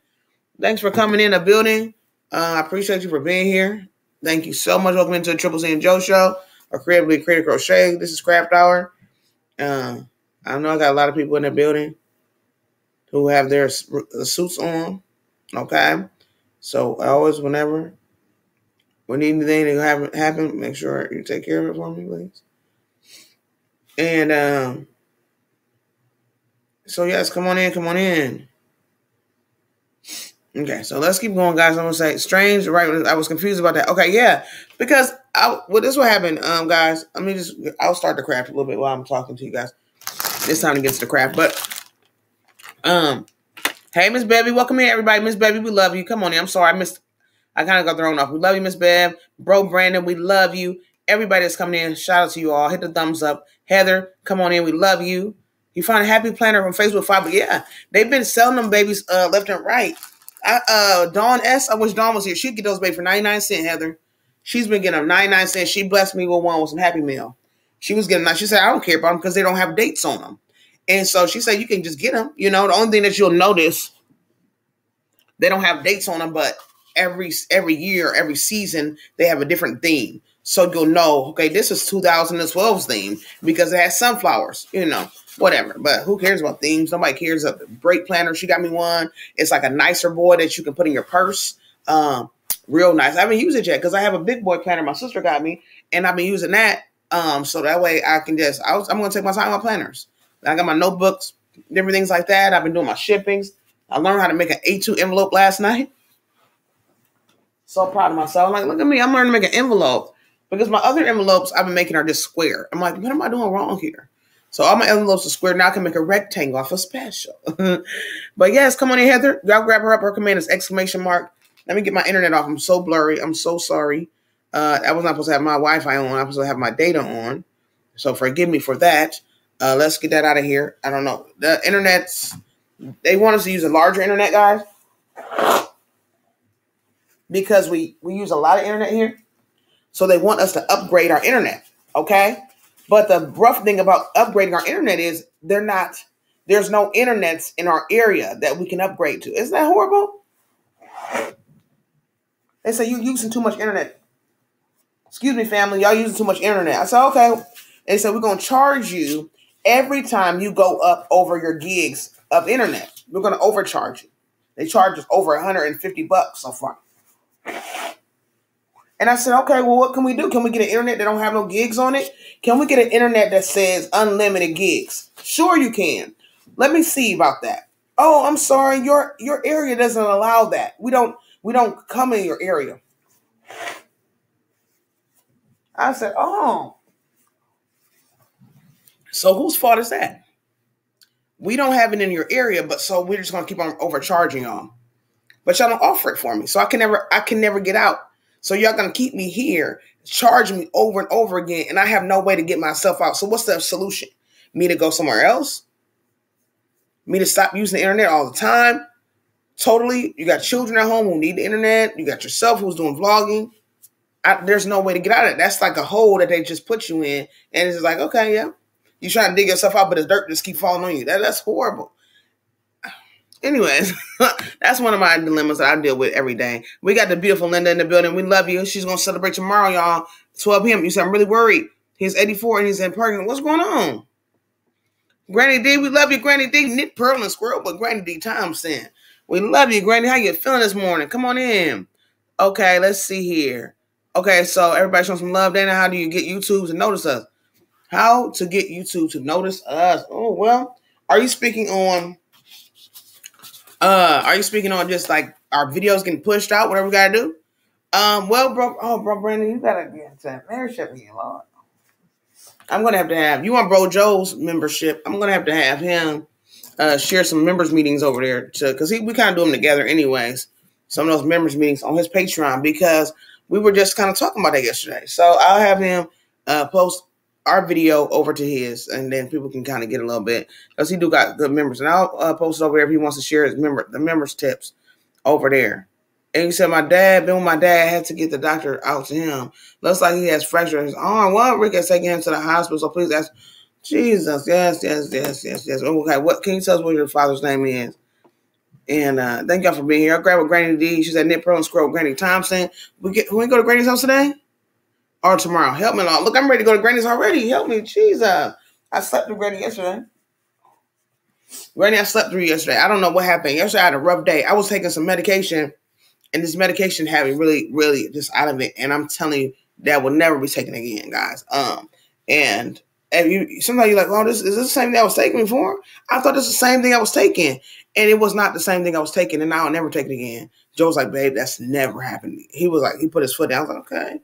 Thanks for coming in the building. Uh, I appreciate you for being here. Thank you so much. Welcome into the Triple C and Joe Show, a creatively created crochet. This is Craft Hour. Uh, I know I got a lot of people in the building who have their suits on. Okay, so always, whenever need anything to happen, happen, make sure you take care of it for me, please. And um, so yes, come on in, come on in. Okay, so let's keep going, guys. I'm gonna say strange, right? I was confused about that. Okay, yeah, because I well, this what happened, um, guys. Let me just I'll start the craft a little bit while I'm talking to you guys. It's time to get to the craft, but um, hey, Miss Bevy, welcome in, everybody. Miss Bevy, we love you. Come on in. I'm sorry, I missed. I kind of got thrown off. We love you, Miss Bev. Bro, Brandon, we love you. Everybody that's coming in, shout out to you all. Hit the thumbs up. Heather, come on in. We love you. You find a happy planner from Facebook Fiber. Yeah, they've been selling them babies uh, left and right. I, uh, Dawn S. I wish Dawn was here. She'd get those baby for 99 cents, Heather. She's been getting them 99 cents. She blessed me with one with some Happy Meal. She was getting that. She said, I don't care about them because they don't have dates on them. And so she said, you can just get them. You know, the only thing that you'll notice, they don't have dates on them, but every every year, every season, they have a different theme. So you'll know, okay, this is 2012's theme because it has sunflowers, you know whatever. But who cares about themes? Nobody cares. A great planner. She got me one. It's like a nicer boy that you can put in your purse. Um, real nice. I haven't used it yet because I have a big boy planner my sister got me, and I've been using that. Um, so that way I can just I was, I'm gonna take my time on planners. I got my notebooks, different things like that. I've been doing my shippings. I learned how to make an A2 envelope last night. So proud of myself. I'm like, look at me. I'm learning to make an envelope because my other envelopes I've been making are just square. I'm like, what am I doing wrong here? So all my envelopes are square. Now I can make a rectangle off a special. *laughs* but yes, come on in, Heather. Y'all grab her up. Her command is exclamation mark. Let me get my internet off. I'm so blurry. I'm so sorry. Uh, I was not supposed to have my Wi-Fi on. I was supposed to have my data on. So forgive me for that. Uh, let's get that out of here. I don't know. The internet's they want us to use a larger internet, guys. Because we we use a lot of internet here. So they want us to upgrade our internet. Okay. But the rough thing about upgrading our internet is they're not, there's no internets in our area that we can upgrade to. Isn't that horrible? They say you're using too much internet. Excuse me, family, y'all using too much internet. I said, okay. They said we're gonna charge you every time you go up over your gigs of internet. We're gonna overcharge you. They charge us over 150 bucks so far. And I said, okay, well, what can we do? Can we get an internet that don't have no gigs on it? Can we get an internet that says unlimited gigs? Sure, you can. Let me see about that. Oh, I'm sorry, your your area doesn't allow that. We don't we don't come in your area. I said, oh. So whose fault is that? We don't have it in your area, but so we're just gonna keep on overcharging y'all. But y'all don't offer it for me, so I can never I can never get out. So y'all gonna keep me here, charge me over and over again, and I have no way to get myself out. So what's the solution? Me to go somewhere else? Me to stop using the internet all the time? Totally. You got children at home who need the internet. You got yourself who's doing vlogging. I, there's no way to get out of it. That's like a hole that they just put you in, and it's like, okay, yeah, you trying to dig yourself out, but the dirt just keep falling on you. That that's horrible. Anyways, *laughs* that's one of my dilemmas that I deal with every day. We got the beautiful Linda in the building. We love you. She's gonna celebrate tomorrow, y'all. 12 p.m. You said I'm really worried. He's 84 and he's in Parkinson. What's going on? Granny D, we love you, Granny D. Nick Pearl and Squirrel, but Granny D Thompson. We love you, Granny. How you feeling this morning? Come on in. Okay, let's see here. Okay, so everybody showing some love. Dana, how do you get YouTube to notice us? How to get YouTube to notice us? Oh well, are you speaking on? Uh, are you speaking on just like our videos getting pushed out? Whatever we gotta do. Um, well, bro, oh, bro, Brandon, you gotta get into membership again, Lord. I'm gonna have to have you want Bro Joe's membership. I'm gonna have to have him uh, share some members meetings over there to because we kind of do them together anyways. Some of those members meetings on his Patreon because we were just kind of talking about that yesterday. So I'll have him uh, post our video over to his, and then people can kind of get a little bit because he do got good members, and I'll uh, post it over there if he wants to share his member the members tips over there. And he said, My dad, been with my dad, had to get the doctor out to him. Looks like he has fracture in his arm. Well, Rick is taking him to the hospital, so please ask Jesus. Yes, yes, yes, yes, yes. Okay, what can you tell us what your father's name is? And uh, thank y'all for being here. I grabbed with Granny D. She's at Nick Pro and Scroll Granny Thompson. We get we go to Granny's house today? Or tomorrow. Help me, Lord. Look, I'm ready to go to Granny's already. Help me, Jesus. I slept through Granny yesterday. Granny, I slept through yesterday. I don't know what happened. Yesterday I had a rough day. I was taking some medication and this medication had me really, really just out of it. And I'm telling you, that will never be taken again, guys. Um, and and you sometimes you're like, oh, this is this the same thing I was taking before? I thought was the same thing I was taking. And it was not the same thing I was taking, and I'll never take it again. Joe's like, babe, that's never happened. He was like, he put his foot down. I was like, okay.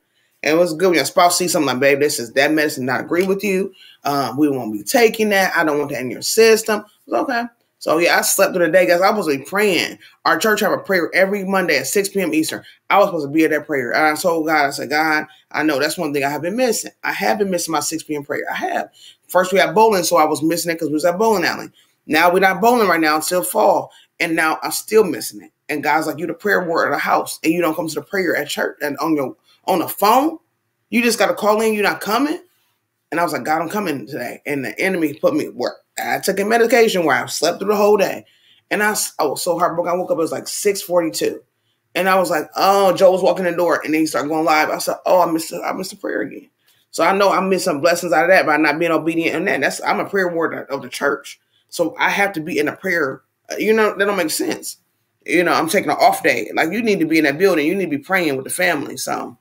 And it was good when your spouse sees something like, babe, this is that medicine not agree with you. Um, we won't be taking that. I don't want that in your system. It was okay. So yeah, I slept through the day, guys. I was praying. Our church have a prayer every Monday at 6 p.m. Eastern. I was supposed to be at that prayer. And I told God, I said, God, I know that's one thing I have been missing. I have been missing my 6 p.m. prayer. I have. First we had bowling, so I was missing it because we was at bowling alley. Now we're not bowling right now until fall. And now I'm still missing it. And God's like, you the prayer word of the house, and you don't come to the prayer at church and on your on the phone. You just gotta call in, you're not coming. And I was like, God, I'm coming today. And the enemy put me work. I took a medication where I slept through the whole day. And I, I was so heartbroken. I woke up, it was like 642. And I was like, oh, Joe was walking the door. And then he started going live. I said, oh, I missed, I missed the prayer again. So I know I missed some blessings out of that by not being obedient And that. That's I'm a prayer warrior of the church. So I have to be in a prayer. Uh, you know, that don't make sense. You know, I'm taking an off day. Like you need to be in that building. You need to be praying with the family. So,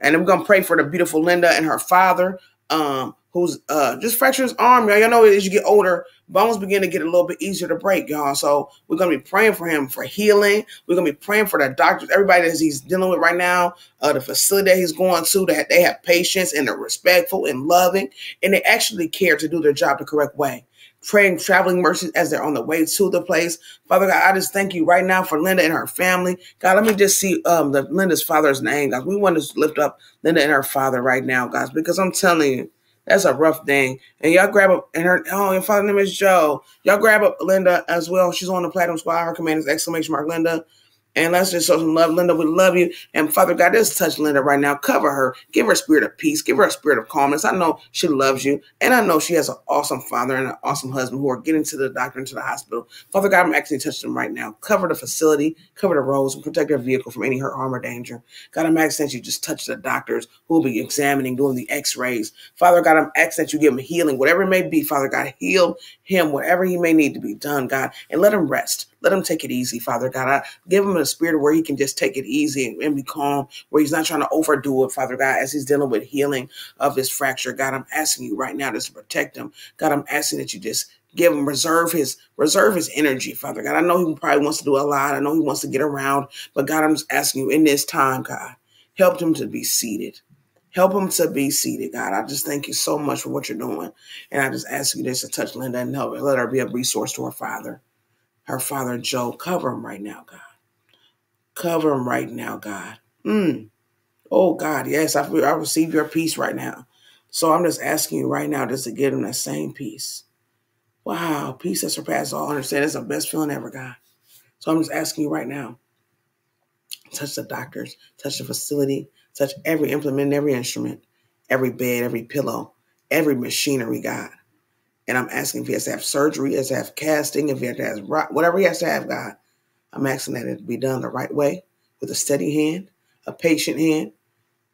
and we're gonna pray for the beautiful Linda and her father. Um, who's uh just fractured his arm, y'all. Know as you get older, bones begin to get a little bit easier to break, y'all. So we're gonna be praying for him for healing. We're gonna be praying for the doctors, everybody that he's dealing with right now, uh, the facility that he's going to, that they have patience and they're respectful and loving, and they actually care to do their job the correct way. Praying traveling mercies as they're on the way to the place. Father God, I just thank you right now for Linda and her family. God, let me just see um the Linda's father's name, guys. We want to lift up Linda and her father right now, guys, because I'm telling you that's a rough thing. And y'all grab up and her oh, your father name is Joe. Y'all grab up Linda as well. She's on the Platinum Squad. Her command is exclamation mark Linda. And let's just show some love. Linda, we love you. And Father God, just touch Linda right now. Cover her. Give her a spirit of peace. Give her a spirit of calmness. I know she loves you. And I know she has an awesome father and an awesome husband who are getting to the doctor and to the hospital. Father God, I'm actually touching them right now. Cover the facility, cover the roads, and protect their vehicle from any hurt, harm, or danger. God, I'm asking that you just touch the doctors who will be examining, doing the x-rays. Father God, I'm asking that you give him healing, whatever it may be. Father God, heal him, whatever he may need to be done, God, and let him rest. Let him take it easy, Father God. I give him a spirit where he can just take it easy and, be calm, where he's not trying to overdo it, Father God, as he's dealing with healing of his fracture. God, I'm asking you right now just to protect him. God, I'm asking that you just give him reserve his reserve his energy, Father God. I know he probably wants to do a lot. I know he wants to get around, but God, I'm just asking you in this time, God, help him to be seated. Help him to be seated, God. I just thank you so much for what you're doing. And I just ask you just to touch Linda and help let her be a resource to her father her father Joe. Cover him right now, God. Cover him right now, God. Mm. Oh, God, yes, I, I receive your peace right now. So I'm just asking you right now just to give him that same peace. Wow, peace that surpasses all understanding. It's the best feeling ever, God. So I'm just asking you right now. Touch the doctors, touch the facility, touch every implement, every instrument, every bed, every pillow, every machinery, God. And I'm asking if he has to have surgery, has to have casting, if he has to have whatever he has to have, God. I'm asking that it be done the right way with a steady hand, a patient hand.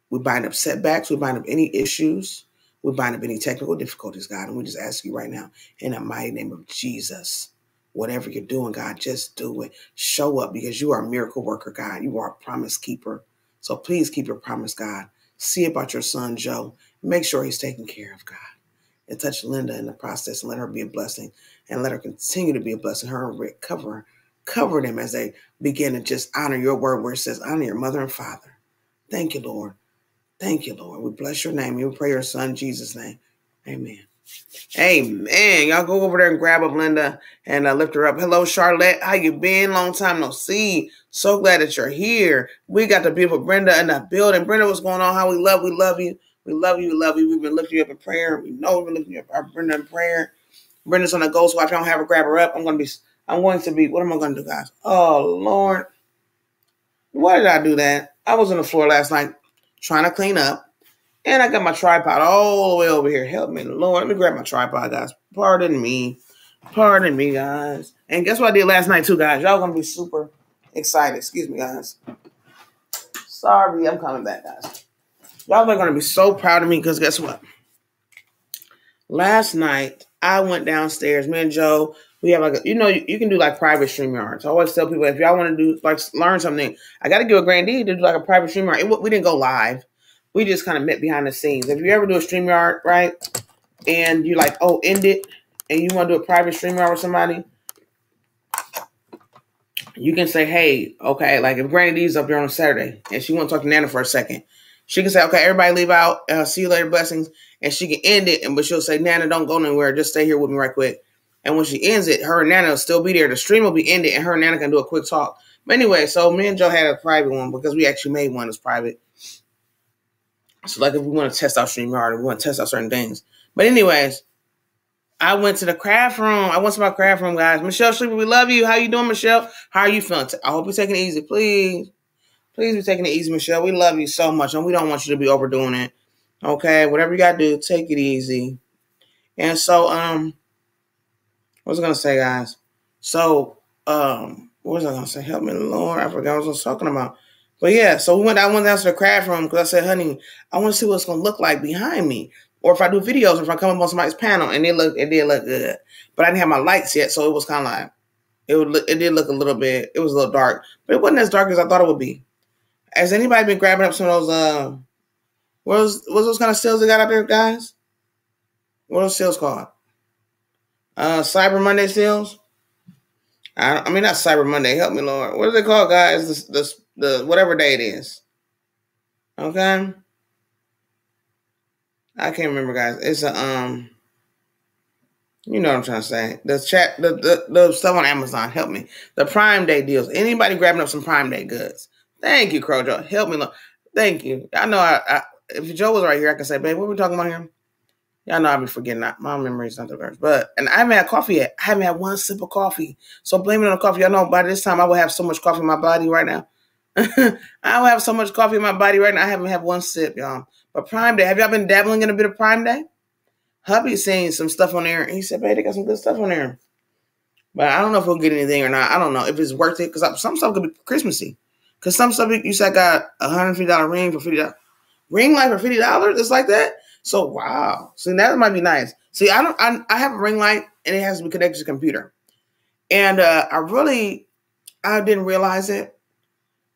We bind up setbacks, we bind up any issues, we bind up any technical difficulties, God. And we just ask you right now, in the mighty name of Jesus, whatever you're doing, God, just do it. Show up because you are a miracle worker, God. You are a promise keeper. So please keep your promise, God. See about your son, Joe. Make sure he's taken care of, God and touch Linda in the process and let her be a blessing and let her continue to be a blessing. Her and Rick cover cover them as they begin to just honor your word where it says honor your mother and father. Thank you, Lord. Thank you, Lord. We bless your name. We pray your son Jesus' name. Amen. Amen. Y'all go over there and grab up Linda and uh, lift her up. Hello, Charlotte. How you been? Long time no see. So glad that you're here. We got the beautiful Brenda in the building. Brenda, what's going on? How we love, we love you. We love you. We love you. We've been lifting you up in prayer. We know we've been lifting you up our Brenda in prayer. Brenda's on the ghost watch. I don't have her grab her up. I'm going to be, I'm going to be, what am I going to do, guys? Oh, Lord. Why did I do that? I was on the floor last night trying to clean up. And I got my tripod all the way over here. Help me, Lord. Let me grab my tripod, guys. Pardon me. Pardon me, guys. And guess what I did last night, too, guys? Y'all going to be super excited. Excuse me, guys. Sorry, I'm coming back, guys. Y'all are going to be so proud of me because guess what? Last night, I went downstairs. Me and Joe, we have like, a, you know, you, you, can do like private StreamYards. I always tell people if y'all want to do like learn something, I got to give a grandee to do like a private StreamYard. It, we didn't go live. We just kind of met behind the scenes. If you ever do a StreamYard, right, and you like, oh, end it, and you want to do a private StreamYard with somebody, you can say, hey, okay, like if Granny D's up there on a Saturday and she want to talk to Nana for a second, she can say, okay, everybody leave out. Uh, see you later, blessings. And she can end it, and but she'll say, Nana, don't go anywhere. Just stay here with me right quick. And when she ends it, her and Nana will still be there. The stream will be ended, and her and Nana can do a quick talk. But anyway, so me and Joe had a private one because we actually made one that's private. So like if we want to test out StreamYard or we want to test out certain things. But anyways, I went to the craft room. I went to my craft room, guys. Michelle Sleeper, we love you. How you doing, Michelle? How are you feeling? I hope you're taking it easy, please. Please be taking it easy, Michelle. We love you so much, and we don't want you to be overdoing it. Okay, whatever you gotta do, take it easy. And so, um, what was I gonna say, guys? So, um, what was I gonna say? Help me, Lord. I forgot what I was talking about. But yeah, so we went. I went down to the craft room because I said, "Honey, I want to see what it's gonna look like behind me, or if I do videos, or if I come up on somebody's panel." And it looked, it did look good, but I didn't have my lights yet, so it was kind of like it would. Look, it did look a little bit. It was a little dark, but it wasn't as dark as I thought it would be. Has anybody been grabbing up some of those? Uh, what was what was those kind of sales they got out there, guys? What are those sales called? Uh, Cyber Monday sales. I, I mean, not Cyber Monday. Help me, Lord. What are they called, guys? The, the, the whatever day it is. Okay. I can't remember, guys. It's a um. You know what I'm trying to say. The chat, the, the the stuff on Amazon. Help me. The Prime Day deals. Anybody grabbing up some Prime Day goods? Thank you, Crojo. Help me. Look. Thank you. I know I, I, if Joe was right here, I could say, babe, what are we talking about here? Y'all know I be forgetting that. My memory is not the best. But and I haven't had coffee yet. I haven't had one sip of coffee. So blame it on the coffee. Y'all know by this time I will have so much coffee in my body right now. *laughs* I will have so much coffee in my body right now. I haven't had one sip, y'all. But Prime Day, have y'all been dabbling in a bit of Prime Day? Hubby's saying some stuff on there, and he said, "Hey, they got some good stuff on there." But I don't know if we'll get anything or not. I don't know if it's worth it because some stuff could be Christmassy. Because some stuff you said I got a hundred fifty dollar ring for fifty dollars, ring light for fifty dollars. It's like that. So wow. See, that might be nice. See, I don't. I, I have a ring light and it has to be connected to the computer, and uh, I really, I didn't realize it,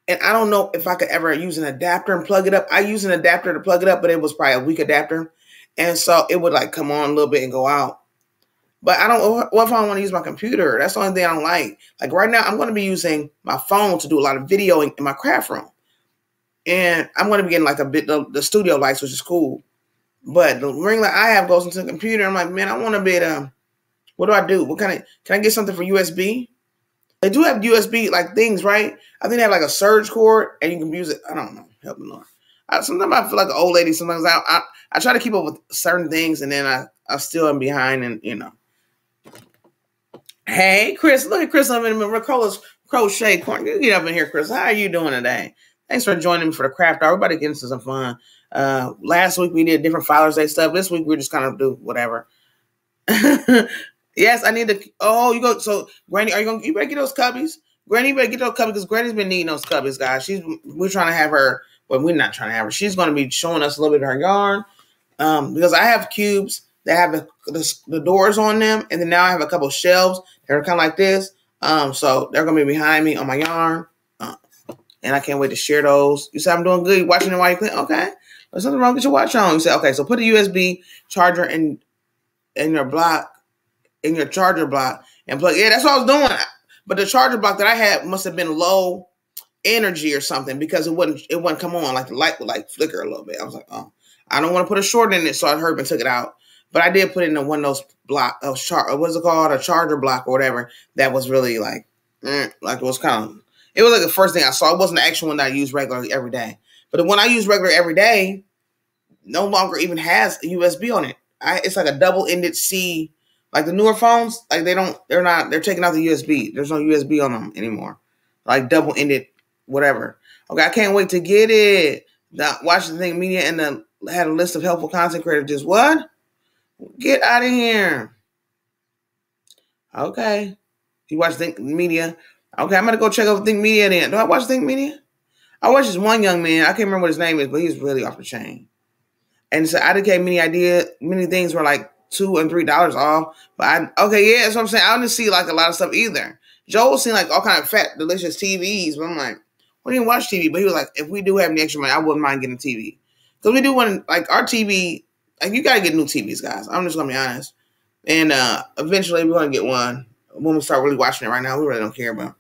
and I don't know if I could ever use an adapter and plug it up. I use an adapter to plug it up, but it was probably a weak adapter, and so it would like come on a little bit and go out. But I don't. What if I want to use my computer? That's the only thing I don't like. Like right now, I'm going to be using my phone to do a lot of videoing in my craft room, and I'm going to be getting like a bit the, the studio lights, which is cool. But the ring light I have goes into the computer. I'm like, man, I want to be able um, what do I do? What kind of can I get something for USB? They do have USB like things, right? I think they have like a surge cord and you can use it. I don't know. Help me, Lord. I, sometimes I feel like an old lady. Sometimes I, I, I try to keep up with certain things and then I I still am behind and you know. Hey, Chris, look at Chris. I'm in Ricola's crochet corner. You get up in here, Chris. How are you doing today? Thanks for joining me for the craft. Everybody getting into some fun. Uh, last week we did different Father's Day stuff. This week we're just kind of do whatever. *laughs* yes, I need to. Oh, you go. So, Granny, are you going? to You better get those cubbies. Granny, you better get those cubbies because Granny's been needing those cubbies, guys. She's we're trying to have her. Well, we're not trying to have her. She's going to be showing us a little bit of her yarn. Um, because I have cubes that have the, the, the doors on them, and then now I have a couple shelves that are kind of like this. Um, so they're gonna be behind me on my yarn, uh, and I can't wait to share those. You said I'm doing good. You watching it while you clean? Okay. There's nothing wrong with your watch on. You said, okay, so put a USB charger in in your block, in your charger block, and plug. Yeah, that's what I was doing. But the charger block that I had must have been low energy or something because it wouldn't it wouldn't come on. Like the light would like flicker a little bit. I was like, oh, I don't want to put a short in it, so I heard and took it out. But I did put it in one of those block of char what's it called? A charger block or whatever. That was really like mm, like it was kind of it was like the first thing I saw. It wasn't the actual one that I use regularly every day. But the one I use regular every day no longer even has a USB on it. I, it's like a double-ended C. Like the newer phones, like they don't, they're not, they're taking out the USB. There's no USB on them anymore. Like double-ended, whatever. Okay, I can't wait to get it. The Washington Media and the had a list of helpful content creators. Just what? Get out of here. Okay. You watch Think Media. Okay, I'm gonna go check out Think Media then. Do I watch Think Media? I watch this one young man. I can't remember what his name is, but he's really off the chain. And so I didn't get many idea, many things were like two and three dollars off. But I okay, yeah, that's what I'm saying. I didn't see like a lot of stuff either. Joel seen like all kind of fat, delicious TVs, but I'm like, we didn't watch TV. But he was like, if we do have any extra money, I wouldn't mind getting a TV. Because we do want like our TV, like you gotta get new TVs, guys. I'm just gonna be honest. And uh eventually we're gonna get one when we start really watching it right now. We really don't care about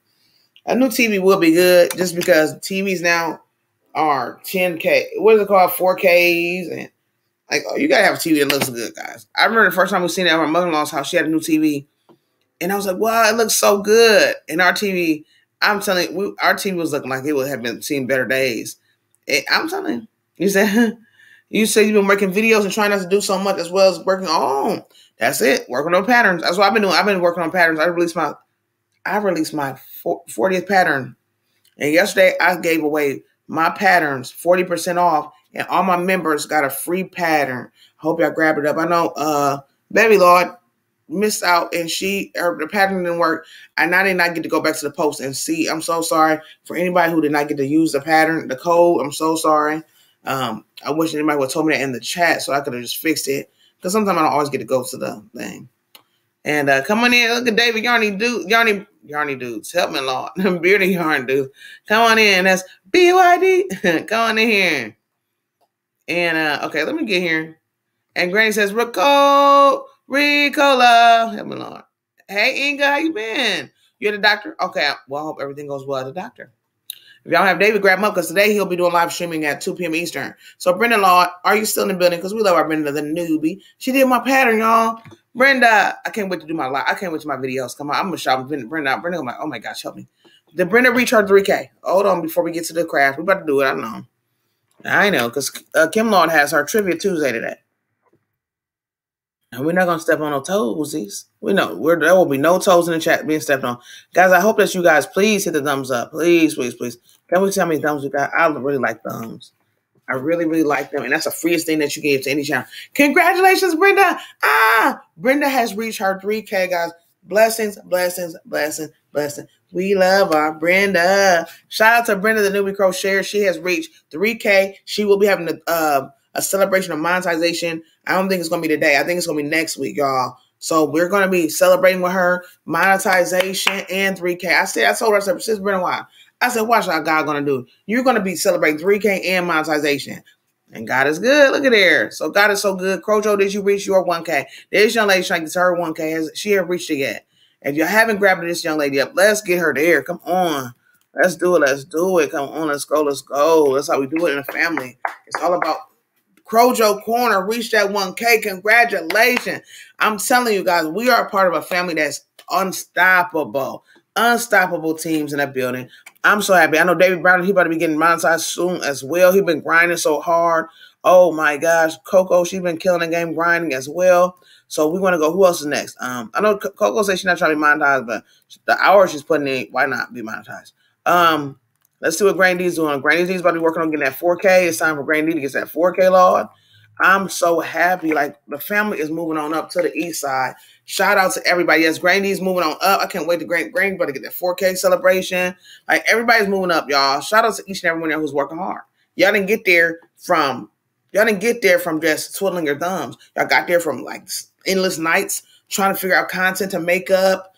a new TV will be good just because TVs now are 10K. What is it called? 4Ks and like oh, you gotta have a TV that looks good, guys. I remember the first time we seen it at my mother-in-law's house, she had a new TV. And I was like, wow, it looks so good. And our TV, I'm telling you, we, our TV was looking like it would have been seen better days. And I'm telling you, you said *laughs* you say you've been making videos and trying not to do so much as well as working on. That's it, working on patterns. That's what I've been doing. I've been working on patterns. I released my I released my 40th pattern. And yesterday I gave away my patterns 40% off and all my members got a free pattern. Hope y'all grab it up. I know uh Baby Lord missed out and she her the pattern didn't work and I did not get to go back to the post and see. I'm so sorry for anybody who did not get to use the pattern, the code. I'm so sorry. Um, I wish anybody would have told me that in the chat so I could have just fixed it. Because sometimes I don't always get to go to the thing. And uh, come on in, look at David Yarny dude, Yarny Yarny dudes. Help me, Lord. *laughs* Beardy yarn dude. Come on in. That's BYD. come *laughs* on in here. And uh, okay, let me get here. And Granny says, Rico, Ricola. Help me, Lord. Hey, Inga, how you been? You at the doctor? Okay, well, I hope everything goes well at the doctor. If y'all have David, grab him up because today he'll be doing live streaming at 2 p.m. Eastern. So, Brenda Law, are you still in the building? Because we love our Brenda, the newbie. She did my pattern, y'all. Brenda, I can't wait to do my live. I can't wait to my videos. Come on, I'm gonna shout Brenda. Brenda, I'm like, oh my gosh, help me. Did Brenda reach her 3K? Hold on before we get to the craft. We're about to do it. I know. I know, because uh, Kim Lawn has her Trivia Tuesday today. And we're not gonna step on no toesies. We know we're, there will be no toes in the chat being stepped on. Guys, I hope that you guys please hit the thumbs up. Please, please, please. Can we tell me thumbs we got? I really like thumbs. I really, really like them. And that's the freest thing that you gave to any channel. Congratulations, Brenda. Ah, Brenda has reached her 3K, guys. Blessings, blessings, blessings, blessings. We love our Brenda. Shout out to Brenda, the newbie crocheter. She has reached 3K. She will be having a, uh, a celebration of monetization. I don't think it's going to be today. I think it's going to be next week, y'all. So we're going to be celebrating with her monetization and 3K. I said, I told her, I said, since Brenda, why? I said, watch how God going to do. You're going to be celebrating 3K and monetization. And God is good. Look at there. So God is so good. Crojo, did you reach your 1K? This young lady trying to her 1K. Has she have reached it yet? If you haven't grabbed this young lady up, let's get her there. Come on. Let's do it. Let's do it. Come on. Let's go. Let's go. That's how we do it in a family. It's all about Crojo Corner. Reach that 1K. Congratulations. I'm telling you guys, we are part of a family that's unstoppable. Unstoppable teams in that building. I'm so happy. I know David Brown, he about to be getting monetized soon as well. He's been grinding so hard. Oh my gosh. Coco, she's been killing the game grinding as well. So we want to go. Who else is next? Um, I know Coco says she's not trying to be monetized, but the hours she's putting in, why not be monetized? Um, let's see what Granny D's doing. Granny D's about to be working on getting that 4K. It's time for Granny D to get that 4K, Lord. I'm so happy. Like the family is moving on up to the east side. Shout out to everybody. Yes, Granny's moving on up. I can't wait to Granny Granny to get that 4K celebration. Like everybody's moving up, y'all. Shout out to each and every one who's working hard. Y'all didn't get there from y'all didn't get there from just twiddling your thumbs. Y'all got there from like endless nights trying to figure out content to make up,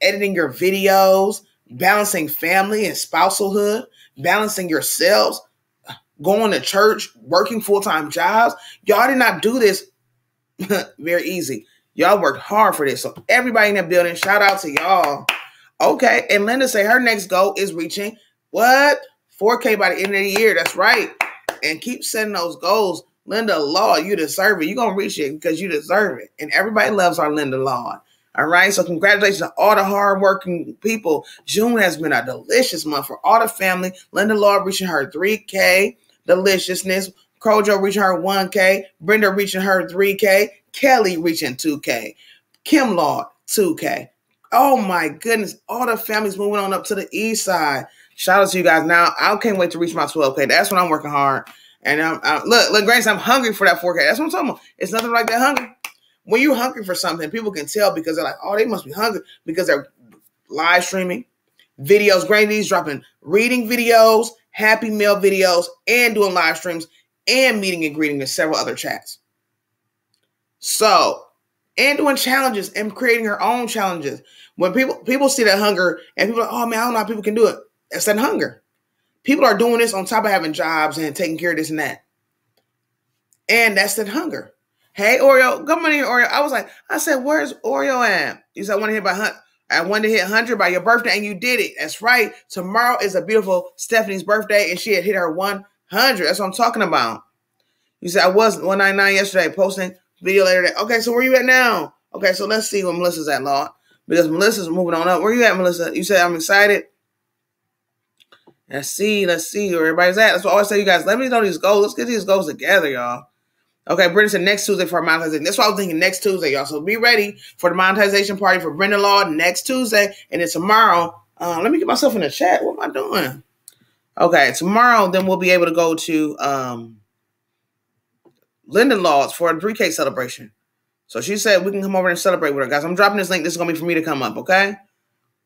editing your videos, balancing family and spousalhood, balancing yourselves, going to church, working full time jobs. Y'all did not do this *laughs* very easy. Y'all worked hard for this. So everybody in that building, shout out to y'all. Okay, and Linda say her next goal is reaching what 4K by the end of the year. That's right. And keep setting those goals. Linda Law, you deserve it. You're gonna reach it because you deserve it. And everybody loves our Linda Law. All right. So congratulations to all the hardworking people. June has been a delicious month for all the family. Linda Law reaching her 3K deliciousness. Crojo reaching her 1K. Brenda reaching her 3K. Kelly reaching 2K. Kim Law 2K. Oh my goodness. All the families moving on up to the east side. Shout out to you guys. Now I can't wait to reach my 12K. That's when I'm working hard. And I'm, I'm look, look, Grace, I'm hungry for that 4K. That's what I'm talking about. It's nothing like that hungry. When you're hungry for something, people can tell because they're like, oh, they must be hungry because they're live streaming videos. Granny's dropping reading videos, happy meal videos, and doing live streams and meeting and greeting in several other chats. So, and doing challenges and creating her own challenges. When people people see that hunger and people are like, oh man, I don't know how people can do it. That's that hunger. People are doing this on top of having jobs and taking care of this and that. And that's that hunger. Hey, Oreo, come on here, Oreo. I was like, I said, where's Oreo at? He said, I want to hear by hunt. I wanted to hit 100 by your birthday, and you did it. That's right. Tomorrow is a beautiful Stephanie's birthday, and she had hit her 100. That's what I'm talking about. You said I was 199 yesterday, posting video later. Day. Okay, so where you at now? Okay, so let's see where Melissa's at, Lord. Because Melissa's moving on up. Where you at, Melissa? You said I'm excited. Let's see. Let's see where everybody's at. That's what I always tell you guys. Let me know these goals. Let's get these goals together, y'all. Okay, Brenda said next Tuesday for monetization. That's why I was thinking next Tuesday, y'all. So be ready for the monetization party for Brenda Law next Tuesday. And then tomorrow, uh, let me get myself in the chat. What am I doing? Okay, tomorrow, then we'll be able to go to um, Laws for a 3K celebration. So she said we can come over and celebrate with her, guys. I'm dropping this link. This is going to be for me to come up, okay?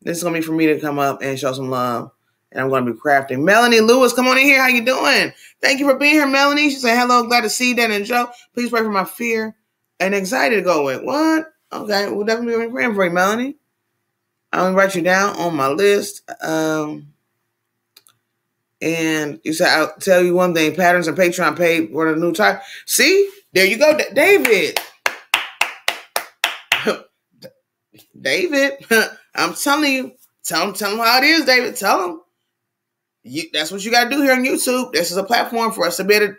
This is going to be for me to come up and show some love and I'm going to be crafting. Melanie Lewis, come on in here. How you doing? Thank you for being here, Melanie. She said, hello, glad to see you, Dan and Joe. Please pray for my fear and anxiety to go away. What? Okay, we'll definitely be praying for you, Melanie. I'm going to write you down on my list. Um, and you said, I'll tell you one thing, patterns and Patreon paid for the new time. See, there you go, David. *laughs* David, *laughs* I'm telling you, tell him, tell him how it is, David. Tell him. You, that's what you got to do here on YouTube. This is a platform for us to be able to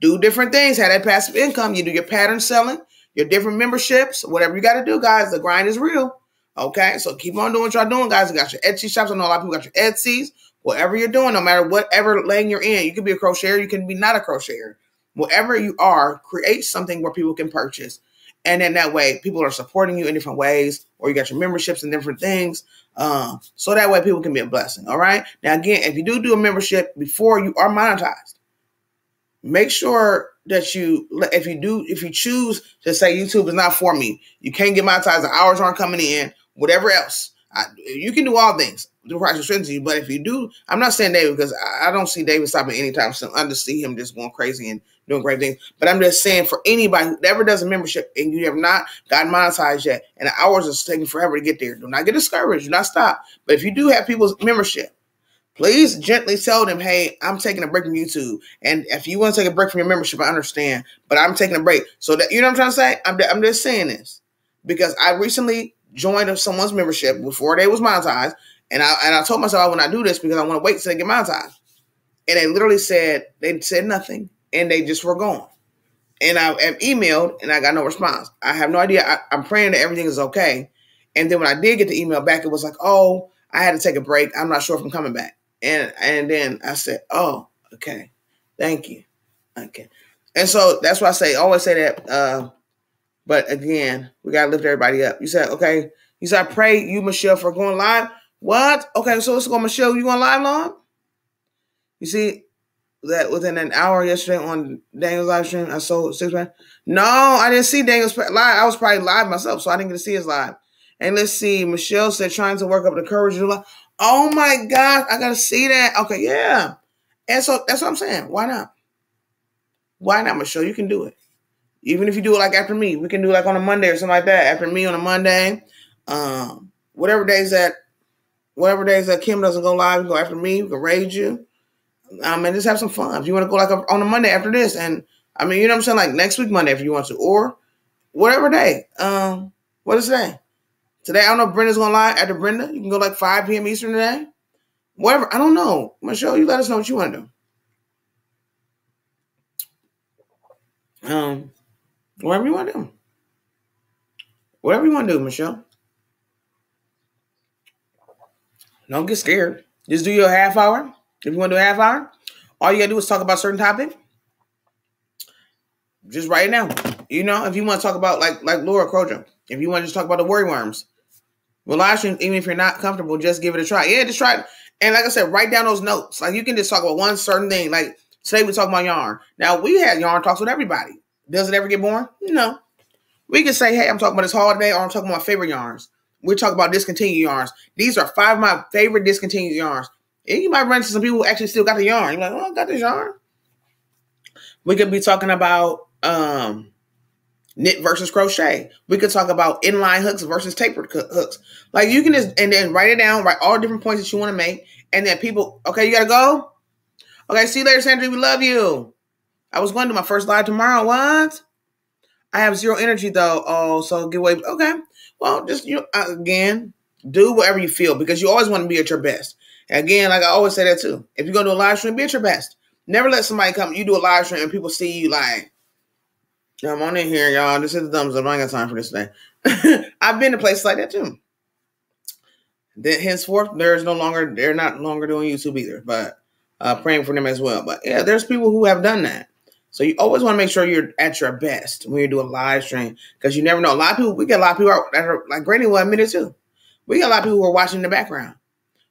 do different things, have that passive income. You do your pattern selling, your different memberships, whatever you got to do, guys. The grind is real. Okay, so keep on doing what y'all doing, guys. You got your Etsy shops. I know a lot of people got your Etsy's. Whatever you're doing, no matter whatever lane you're in, you can be a crocheter, you can be not a crocheter. Whatever you are, create something where people can purchase And then that way, people are supporting you in different ways, or you got your memberships and different things. Um, so that way, people can be a blessing. All right. Now, again, if you do do a membership before you are monetized, make sure that you, if you do, if you choose to say YouTube is not for me, you can't get monetized, the hours aren't coming in, whatever else. I, you can do all things the price Christ to you. But if you do, I'm not saying David because I don't see David stopping anytime soon. I just see him just going crazy and doing great things. But I'm just saying for anybody who ever does a membership and you have not gotten monetized yet, and the hours is taking forever to get there, do not get discouraged. Do not stop. But if you do have people's membership, please gently tell them, hey, I'm taking a break from YouTube. And if you want to take a break from your membership, I understand. But I'm taking a break. So that you know what I'm trying to say? I'm, I'm just saying this because I recently joined someone's membership before they was monetized and I and I told myself I would not do this because I want to wait till they get monetized. And they literally said they said nothing and they just were gone. And I am emailed and I got no response. I have no idea. I, I'm praying that everything is okay. And then when I did get the email back, it was like, oh, I had to take a break. I'm not sure if I'm coming back. And and then I said, oh, okay, thank you. Okay. And so that's why I say always say that. Uh, but again, we gotta lift everybody up. You said, okay, you said I pray you, Michelle, for going live. What? Okay, so let's go, Michelle. You going live long? You see that within an hour yesterday on Daniel's live stream, I sold six man. No, I didn't see Daniel's live. I was probably live myself, so I didn't get to see his live. And let's see, Michelle said trying to work up the courage to. Oh my God, I gotta see that. Okay, yeah. And so that's what I'm saying. Why not? Why not, Michelle? You can do it. Even if you do it like after me, we can do like on a Monday or something like that. After me on a Monday, um, whatever days that whatever days that Kim doesn't go live, go after me, we can raid you. Um, and just have some fun. If you want to go like on a Monday after this, and I mean, you know what I'm saying, like next week Monday if you want to, or whatever day. Um, what is today? Today I don't know Brenda's going live after Brenda. You can go like 5 p.m. Eastern today. Whatever. I don't know. Michelle, you let us know what you want to do. Um, whatever you want to do. Whatever you want to do, Michelle. Don't get scared. Just do your half hour. If you want to do a half hour, all you gotta do is talk about certain topic. Just it down. You know, if you want to talk about like like Laura Croja, if you want to just talk about the worry worms, well, live stream, even if you're not comfortable, just give it a try. Yeah, just try it. And like I said, write down those notes. Like you can just talk about one certain thing. Like today we talk about yarn. Now we had yarn talks with everybody. Does it ever get boring? No. We can say, hey, I'm talking about this holiday, or I'm talking about my favorite yarns. We're talking about discontinued yarns. These are five of my favorite discontinued yarns. And you might run into some people who actually still got the yarn. You're like, oh, I got this yarn. We could be talking about um, knit versus crochet. We could talk about inline hooks versus tapered hooks. Like you can just and then write it down, write all different points that you want to make, and then people, okay, you gotta go. Okay, see you later, Sandra. We love you. I was going to my first live tomorrow. What? I have zero energy though. Oh, so get away. Okay. Well, just you know, again, do whatever you feel because you always want to be at your best. Again, like I always say that too. If you're gonna do a live stream, be at your best. Never let somebody come. You do a live stream and people see you like, I'm on in here, y'all. This is the thumbs up. I ain't got time for this today. *laughs* I've been to places like that too. Then henceforth, there's no longer they're not longer doing YouTube either, but uh, praying for them as well. But yeah, there's people who have done that. So you always want to make sure you're at your best when you do a live stream because you never know. A lot of people, we get a lot of people that are like Granny will admit it too. We got a lot of people who are watching in the background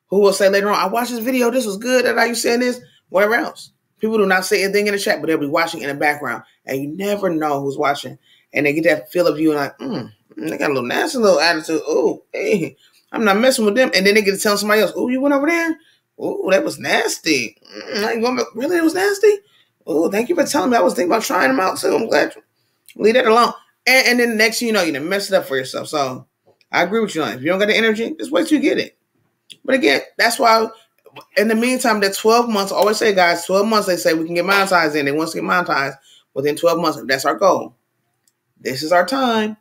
who will say later on, I watched this video, this was good, and are you saying this? Whatever else. People do not say anything in the chat, but they'll be watching in the background. And you never know who's watching. And they get that feel of you and like, mm, they got a little nasty little attitude. Oh, hey, I'm not messing with them. And then they get to tell somebody else, oh, you went over there? Oh, that was nasty. Mm, really, it was nasty? Oh, thank you for telling me. I was thinking about trying them out too. I'm glad you leave that alone. And, and then the next thing you know, you done mess it up for yourself. So I agree with you on. If you don't got the energy, just wait till you get it. But again, that's why in the meantime, that 12 months, I always say, guys, 12 months, they say we can get monetized in. They want to get monetized within 12 months. That's our goal. This is our time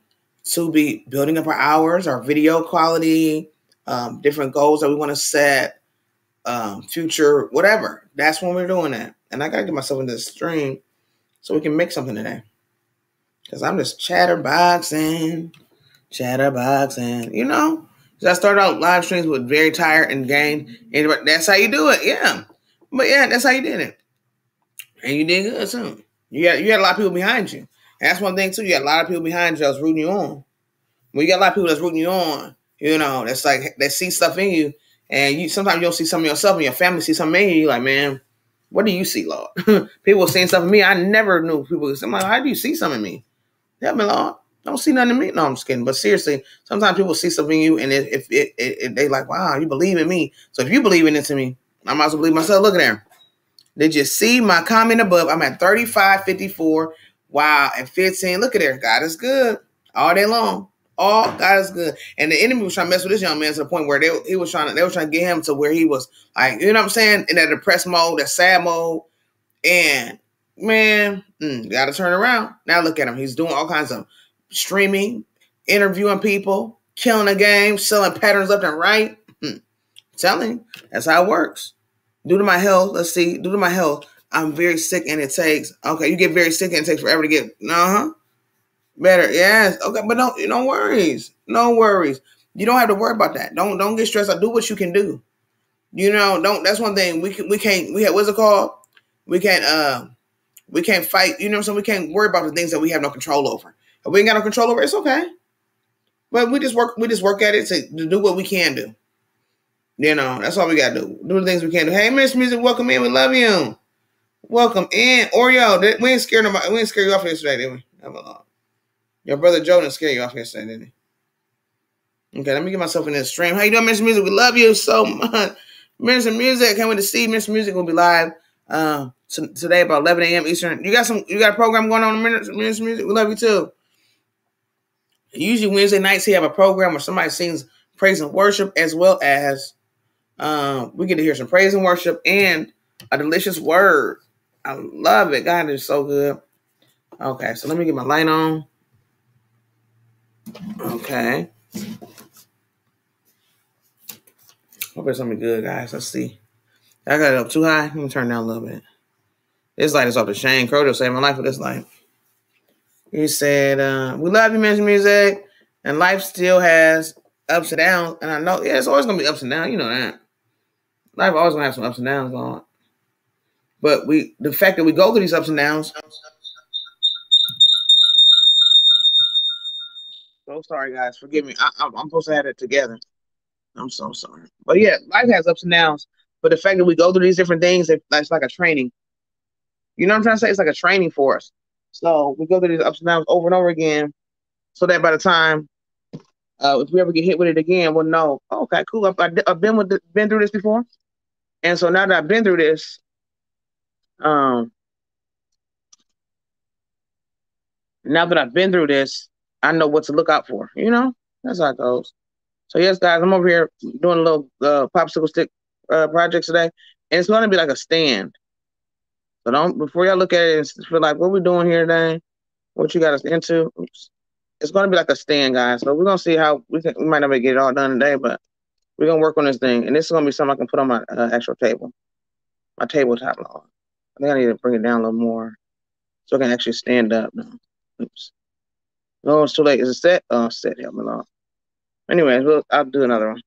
to be building up our hours, our video quality, um, different goals that we want to set, um, future, whatever. That's when we're doing that and I gotta get myself into the stream so we can make something today. Cause I'm just chatterboxing, chatterboxing, you know. So I started out live streams with very tired and game, and that's how you do it, yeah. But yeah, that's how you did it, and you did good too. You had you had a lot of people behind you. And that's one thing too. You got a lot of people behind you that's rooting you on. When you got a lot of people that's rooting you on, you know, that's like they see stuff in you, and you sometimes you don't see of yourself, and your family see something in you. You're like, man, what do you see, Lord? *laughs* people seeing stuff in me. I never knew people. I'm like, how do you see something in me? Help me, Lord. Don't see nothing in me. No, I'm just kidding. But seriously, sometimes people see something in you, and if, if, if, if they like, wow, you believe in me. So if you believe in it to me, I might as well believe myself. Look at there. Did you see my comment above? I'm at 35, 54. Wow, and 15. Look at there. God is good all day long. All God is good. And the enemy was trying to mess with this young man to the point where they he was trying to they were trying to get him to where he was like, you know what I'm saying, in that depressed mode, that sad mode. And man, mm, gotta turn around. Now look at him. He's doing all kinds of streaming, interviewing people, killing the game, selling patterns left and right. Hmm. Telling that's how it works. Due to my health, let's see, due to my health, I'm very sick and it takes okay, you get very sick and it takes forever to get uh-huh. Better, yes. Okay, but don't no worries. No worries. You don't have to worry about that. Don't don't get stressed out. Do what you can do. You know, don't that's one thing we can we can't we have what's it called? We can't uh we can't fight, you know what I'm saying? We can't worry about the things that we have no control over. We ain't got no control over, it, it's okay. But we just work we just work at it to, do what we can do. You know, that's all we gotta do. Do the things we can do. Hey, Miss Music, welcome in. We love you. Welcome in. Oreo, we ain't scared nobody. We ain't scared you off yesterday, did we? Your brother Joe didn't scare you off yesterday, didn't he? Okay, let me get myself in this stream. How you doing, Miss Music? We love you so much. Miss Music, can't wait to see Miss Music will be live uh, today about 11 a.m. Eastern. You got some, you got a program going on, Mr. Music? We love you too. Usually Wednesday nights he have a program where somebody sings praise and worship as well as um, we get to hear some praise and worship and a delicious word. I love it. God is so good. Okay, so let me get my light on. Okay. Hope it's something good, guys. Let's see. I got it up too high. Let me turn down a little bit. This light is off the chain. Crow saved my life with this light. He said, uh, We love you, Men's Music, and life still has ups and downs. And I know, yeah, it's always going to be ups and downs. You know that. Life always to have some ups and downs going. But we, the fact that we go through these ups and downs. So sorry, guys. Forgive me. I, am supposed to have it together. I'm so sorry. But yeah, life has ups and downs. But the fact that we go through these different things, it's like a training. You know what I'm trying to say? It's like a training for us. So we go through these ups and downs over and over again, so that by the time uh, if we ever get hit with it again, we'll know. Oh, okay, cool. I've, I've been with the, been through this before, and so now that I've been through this, um, now that I've been through this, I know what to look out for. You know, that's how it goes. So yes, guys, I'm over here doing a little uh, popsicle stick uh, projects today, and it's going to be like a stand. So don't before y'all look at it and feel like what we doing here today, what you got us into. Oops. It's going to be like a stand, guys. So we're gonna see how we can. We might never get it all done today, but we're gonna work on this thing, and this is gonna be something I can put on my uh, actual table, my tabletop log. I think I need to bring it down a little more so I can actually stand up. Oops. No, it's too late. Is it set? Oh, set. Help me along. Anyways, we'll, I'll do another one.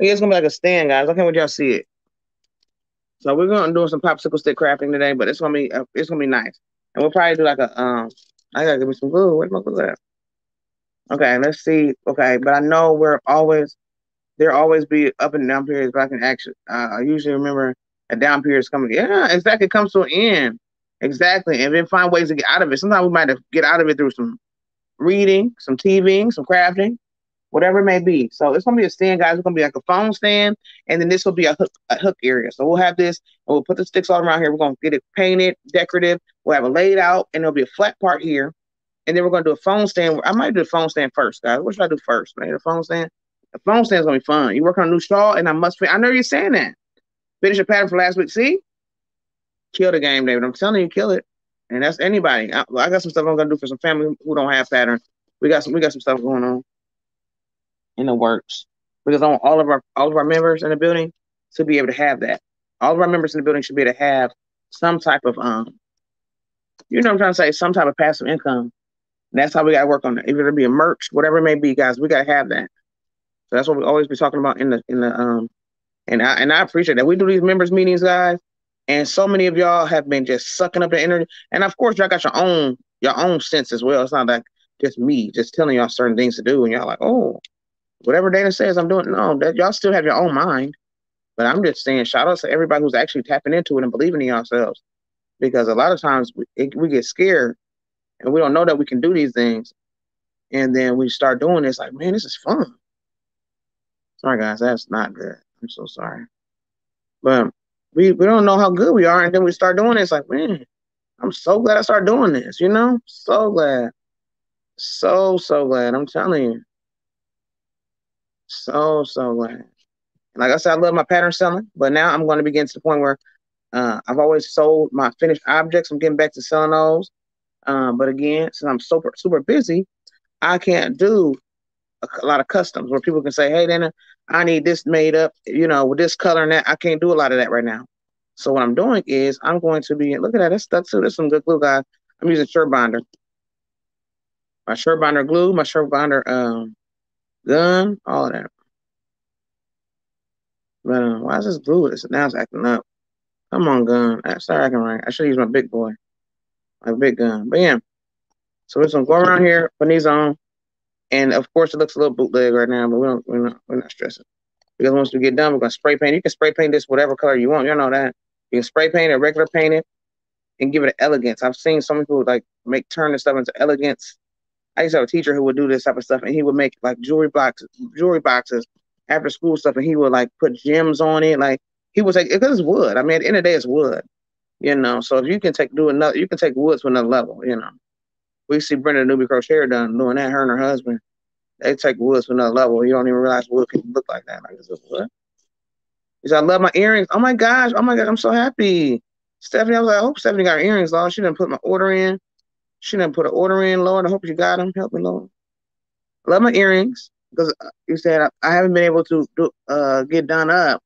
Yeah, It's gonna be like a stand, guys. I can't wait y'all see it. So we're gonna do some popsicle stick crafting today, but it's gonna be uh, it's gonna be nice, and we'll probably do like a um. I gotta give me some glue. Where's my glue at? Okay, let's see. Okay, but I know we're always there. Always be up and down periods, but I can actually uh, I usually remember a down period is coming. Yeah, exactly. It comes to an end. Exactly, and then find ways to get out of it. Sometimes we might have get out of it through some reading, some TVing, some crafting whatever it may be. So it's gonna be a stand, guys. It's gonna be like a phone stand, and then this will be a hook, a hook area. So we'll have this, and we'll put the sticks all around here. We're gonna get it painted, decorative. We'll have it laid out, and there'll be a flat part here, and then we're gonna do a phone stand. I might do a phone stand first, guys. What should I do first? Right, a phone stand. The phone stand's gonna be fun. You work on a new shawl, and I must. I know you're saying that. Finish a pattern for last week. See, kill the game, David. I'm telling you, kill it. And that's anybody. I, I got some stuff I'm gonna do for some family who don't have pattern. We got some. We got some stuff going on in the works because I want all of our all of our members in the building to be able to have that. All of our members in the building should be able to have some type of um, you know what I'm trying to say, some type of passive income. And that's how we got to work on it. Either it be a merch, whatever it may be, guys, we got to have that. So that's what we always be talking about in the in the um, and I and I appreciate that we do these members meetings, guys, And so many of y'all have been just sucking up the energy. And of course, y'all got your own your own sense as well. It's not like just me just telling y'all certain things to do, and y'all like, oh, whatever Dana says, I'm doing. No, that y'all still have your own mind. But I'm just saying, shout out to everybody who's actually tapping into it and believing in yourselves, because a lot of times we, it, we get scared and we don't know that we can do these things, and then we start doing this. Like, man, this is fun. Sorry, guys, that's not good. I'm so sorry. But we we don't know how good we are, and then we start doing this. Like, man, I'm so glad I started doing this. You know, so glad, so so glad. I'm telling you, so so glad. like I said, I love my pattern selling, but now I'm going to begin to the point where uh, I've always sold my finished objects. I'm getting back to selling those. Um, but again, since I'm super super busy, I can't do a, a lot of customs where people can say, "Hey, Dana, I need this made up, you know, with this color and that." I can't do a lot of that right now. So what I'm doing is I'm going to be look at that. That's stuck. That's some good glue, guys. I'm using Surebonder. My Surebonder glue, my Surebonder um, gun, all of that. But uh, why is this blue? It's now it's acting up. Come on, gun. I acting right. I should use my big boy, my big gun. But yeah, so we're just gonna go around here, put these on. And of course, it looks a little bootleg right now, but we don't, we're not, we're not stressing. Because once we get done, we're gonna spray paint. You can spray paint this whatever color you want. You know that. You can spray paint it, regular paint it, and give it an elegance. I've seen some people like make turn this stuff into elegance. I used to have a teacher who would do this type of stuff, and he would make like jewelry boxes, jewelry boxes after school stuff, and he would like put gems on it. Like he was like, because it's wood. I mean, at the end of the day, it's wood. You know, so if you can take do another, you can take wood to another level. You know we see Brenda Newby Crochet done doing that. Her and her husband, they take woods to another level. You don't even realize wood can look like that. Like is what? He said, I love my earrings. Oh my gosh. Oh my god, I'm so happy. Stephanie, I was like, I hope Stephanie got her earrings, Lord. She didn't put my order in. She didn't put an order in, Lord. I hope you got them. Help me, Lord. Love my earrings because uh, you said I, I, haven't been able to do, uh, get done up.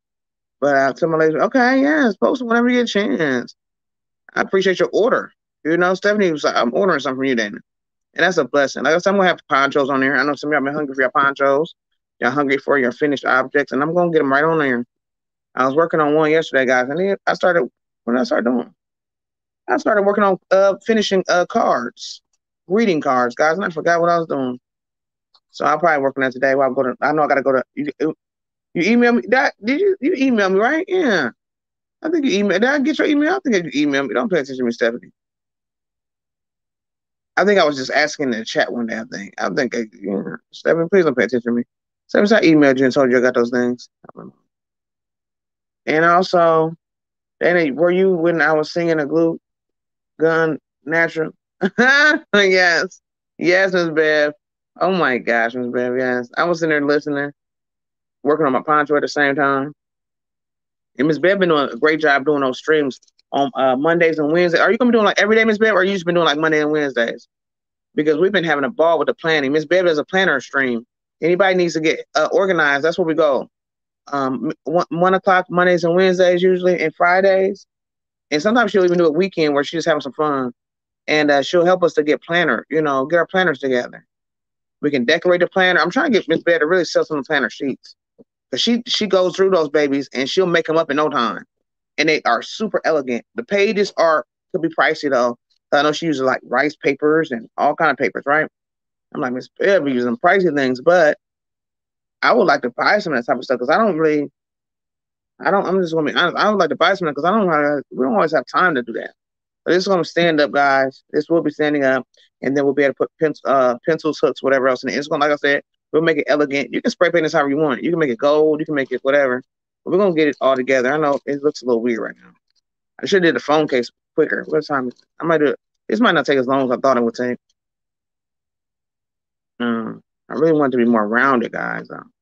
But I told my lady, okay, yes, post them whenever you get a chance. I appreciate your order. You know, Stephanie was like, I'm ordering something from you, Dana. And that's a blessing. Like I said, I'm gonna have ponchos on there. I know some of y'all been hungry for your ponchos. Y'all hungry for your finished objects, and I'm gonna get them right on there. I was working on one yesterday, guys, and then I started. What did I start doing? I started working on uh finishing uh cards, greeting cards, guys, and I forgot what I was doing. So I'll probably work on that today. While I'm going to, I know I gotta go to. You, you email me that? Did you you email me right? Yeah, I think you email. Did I get your email? I think you emailed me. Don't pay attention to me, Stephanie. I think I was just asking in the chat one day. I think. I think, know, Stephen, please don't pay attention to me. Stephen, I emailed you and told you I got those things. And also, Danny, were you when I was singing a glue gun natural? *laughs* yes. Yes, Miss Bev. Oh my gosh, Miss Bev, yes. I was in there listening, working on my poncho at the same time. And Miss Bev been doing a great job doing those streams on uh, Mondays and Wednesdays. Are you gonna be doing like every day, Miss Bev, or you just been doing like Monday and Wednesdays? Because we've been having a ball with the planning. Miss Bev is a planner stream. Anybody needs to get uh, organized. That's where we go. Um, one, one o'clock Mondays and Wednesdays usually, and Fridays. And sometimes she'll even do a weekend where she's just having some fun, and uh, she'll help us to get planner. You know, get our planners together. We can decorate the planner. I'm trying to get Miss Bev to really sell some planner sheets. Cause she she goes through those babies and she'll make them up in no time and they are super elegant. The pages are could be pricey though. I know she uses like rice papers and all kind of papers, right? I'm like Miss Bev using pricey things, but I would like to buy some of that type of stuff because I don't really, I don't. I'm just gonna be honest. I would like to buy something because I don't. Have, we don't always have time to do that. But it's gonna stand up, guys. This will be standing up, and then we'll be able to put pencils, uh, pencils, hooks, whatever else in it. It's gonna, like I said, we'll make it elegant. You can spray paint this however you want. You can make it gold. You can make it whatever. But We're gonna get it all together. I know it looks a little weird right now. I should have did the phone case quicker. What time? I might do it. This might not take as long as I thought it would take. Um, I really want to be more rounded, guys. Um,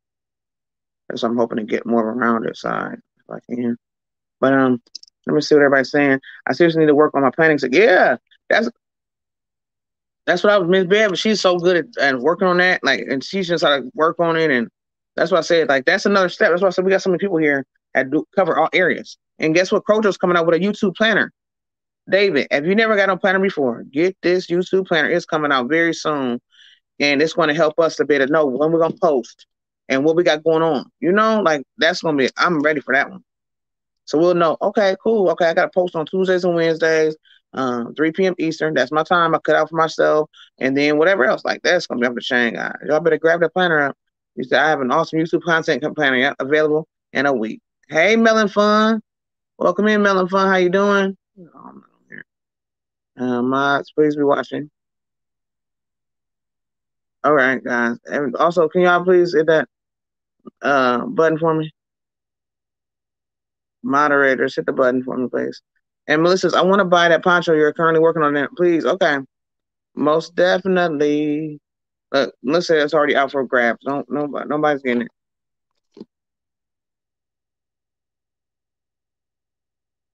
so I'm hoping to get more of a rounded side I can. But um, let me see what everybody's saying. I seriously need to work on my planning. So yeah, that's that's what I was Miss Bev. But she's so good at, at working on that. Like, and she's just like work on it and that's what I said. Like that's another step. That's why I said we got so many people here that do cover all areas. And guess what? Crojo's coming out with a YouTube planner. David, if you never got a planner before, get this YouTube planner. It's coming out very soon. And it's going to help us to be able to know when we're going to post and what we got going on. You know, like that's to be, I'm ready for that one. So we'll know, okay, cool. Okay, I got to post on Tuesdays and Wednesdays, um, 3 p.m. Eastern. That's my time I cut out for myself. And then whatever else, like that's to be up to Shane, guys. Y'all better grab that planner up. You said, I have an awesome YouTube content planner available in a week. Hey, Melon Fun. Welcome in, Melon Fun. How you doing? Um, uh, mods, please be watching. All right, guys. And also, can y'all please hit that uh, button for me? Moderators, hit the button for me, please. And Melissa's, I want to buy that poncho. You're currently working on that. Please. Okay. Most definitely. Look, Melissa, it's already out for grabs. Don't nobody nobody's getting it.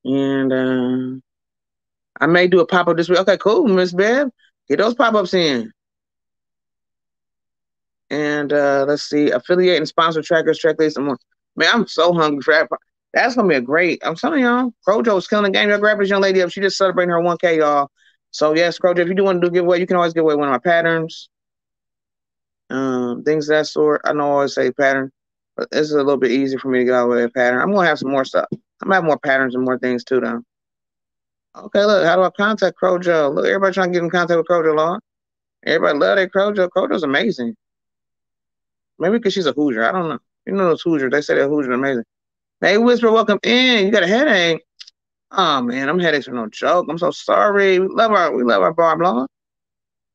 And uh, I may do a pop up this week. Okay, cool, Miss Bev. Get those pop ups in. And uh, let's see, affiliate and sponsor trackers, checklists, and more. Man, I'm so hungry for that. That's gonna be a great. I'm telling y'all, Crojo's killing the game. Y'all grab this young lady up. She just celebrating her 1K, y'all. So yes, Crojo, if you do want to do giveaway, you can always give away one of my patterns. Um, things that sort. I know I always say pattern, but this is a little bit easier for me to get away a pattern. I'm gonna have some more stuff. I'm gonna have more patterns and more things too, though. Okay, look, how do I contact Crojo? Look, everybody trying to get in contact with Crojo Law. Everybody love that Crojo. Crojo's amazing. Maybe because she's a Hoosier. I don't know. You know those Hoosiers. They say Hoosiers are amazing. Hey, Whisper, welcome in. You got a headache. Oh man, I'm headaches are no joke. I'm so sorry. We love our we love our Barb Law. I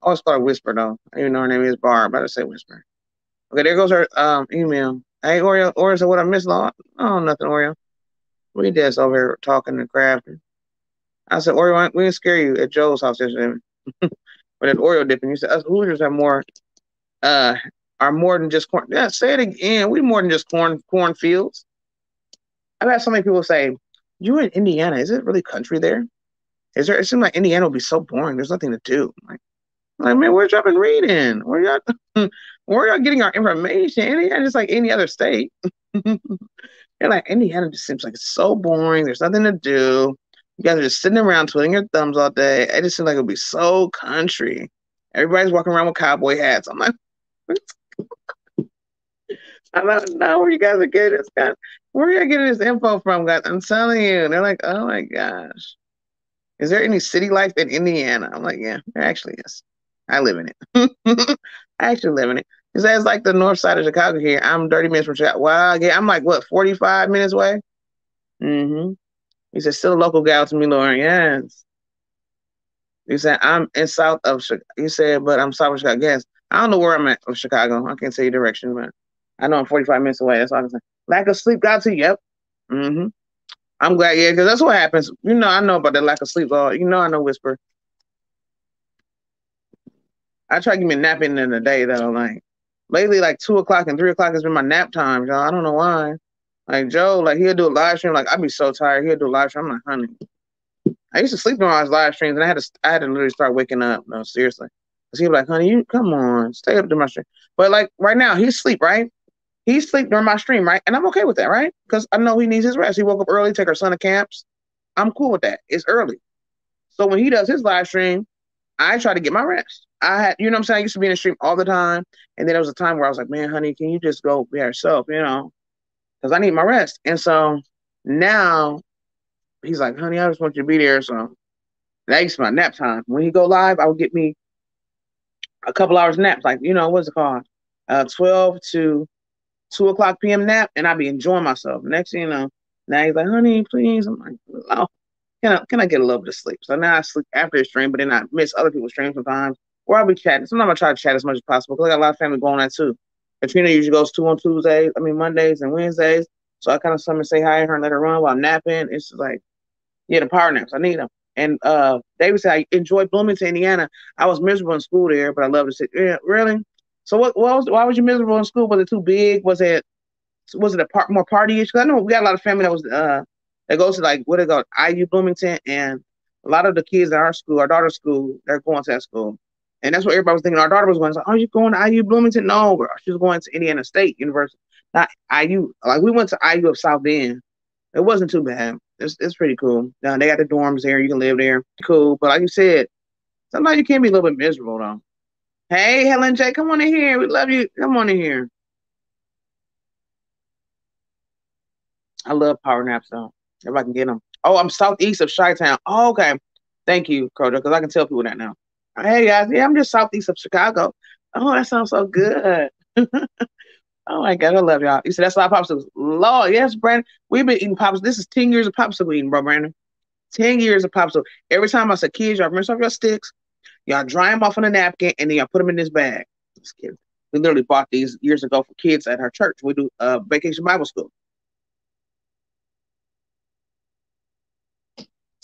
always call her Whisper though. I even know her name is Barb, but I say Whisper. Okay, there goes her um email. Hey Oreo, Oreo said what I missed, Law. Oh, nothing, Oreo. We just over here talking and crafting. I said, Oreo, we didn't scare you at Joe's house yesterday. *laughs* but at Oreo dipping, you said us Hoosiers have more uh are more than just corn. Yeah, say it again. We're more than just corn cornfields. I've had so many people say, "You're in Indiana. Is it really country there? Is there?" It seems like Indiana would be so boring. There's nothing to do. I'm like, I'm like man, where's y'all been reading? Where y'all, *laughs* where y'all getting our information? Indiana is like any other state. *laughs* They're like Indiana just seems like it's so boring. There's nothing to do. You guys are just sitting around twiddling your thumbs all day. It just seems like it would be so country. Everybody's walking around with cowboy hats. I'm like, *laughs* I don't know where you guys are getting this guy. Where are you getting this info from, guys? I'm telling you. They're like, oh my gosh. Is there any city life in Indiana? I'm like, yeah, there actually is. I live in it. *laughs* I actually live in it. Because that's like the north side of Chicago here. I'm 30 minutes from Chicago. Wow, yeah, I'm like, what, 45 minutes away? Mm-hmm. He said, still a local gal to me, Lauren. Yes. He said, I'm in south of Chicago. He said, but I'm south of Chicago. Yes. I don't know where I'm at of Chicago. I can't tell you directions, but I know I'm 45 minutes away. That's all I can say. Lack of sleep got to you. Yep. Mm-hmm. I'm glad, yeah, because that's what happens. You know, I know about the lack of sleep. Oh, you know, I know Whisper. I try to give me a nap in the day though. Like lately, like two o'clock and three o'clock has been my nap time, y'all. I don't know why. Like Joe, like he'll do a live stream. Like I'd be so tired. He'll do a live stream. I'm like, honey. I used to sleep on his live streams, and I had to, I had to literally start waking up. No, seriously. Cause he'd be like, honey, you come on, stay up to my stream. But like right now, he's asleep, right? He's asleep during my stream, right? And I'm okay with that, right? Because I know he needs his rest. He woke up early, take our son to camps. I'm cool with that. It's early. So when he does his live stream, I try to get my rest. I had, you know what I'm saying? I used to be in the stream all the time. And then there was a time where I was like, man, honey, can you just go be yourself, you know? Because I need my rest. And so now he's like, honey, I just want you to be there. So that used to be my nap time. When he go live, I would get me a couple hours nap, like, you know, what's it called? Uh, 12 to two o'clock p.m. nap, and I'd be enjoying myself. Next thing you know, now he's like, honey, please. I'm like, oh, can I, can I get a little bit of sleep? So now I sleep after the stream, but then I miss other people's streams sometimes, or I'll be chatting. Sometimes I try to chat as much as possible because I got a lot of family going on too. Katrina usually goes two on Tuesdays, I mean Mondays and Wednesdays. So I kind of summon say hi to her and let her run while I'm napping. It's just like, yeah, the power naps. I need them. And uh, David said, I enjoy Bloomington, Indiana. I was miserable in school there, but I love to sit. Yeah, really? So what, what was, why was you miserable in school? Was it too big? Was it, was it a part more partyish? Because I know we got a lot of family that was, uh, that goes to like, what they go, IU Bloomington. And a lot of the kids at our school, our daughter's school, they're going to that school. And that's what everybody was thinking. Our daughter was going, like, oh, you going to IU Bloomington? No, bro. She was going to Indiana State University, not IU. Like we went to IU of South Bend. It wasn't too bad. It's, it's pretty cool. Now they got the dorms there. You can live there. Cool. But like you said, sometimes you can be a little bit miserable though. Hey, Helen J, come on in here. We love you. Come on in here. I love power naps though. If I can get them. Oh, I'm southeast of Chi Town. Oh, okay. Thank you, Crojo, because I can tell people that now. Hey guys, yeah, I'm just southeast of Chicago. Oh, that sounds so good. *laughs* oh my god, I love y'all. You said that's a lot of popsicles. Lord, yes, Brandon. We've been eating popsicles. This is 10 years of popsicle eating, bro, Brandon. 10 years of popsicle. Every time I said, kids, y'all rinse off your sticks, y'all dry them off on a napkin, and then y'all put them in this bag. Just kidding. We literally bought these years ago for kids at our church. We do uh, vacation Bible school.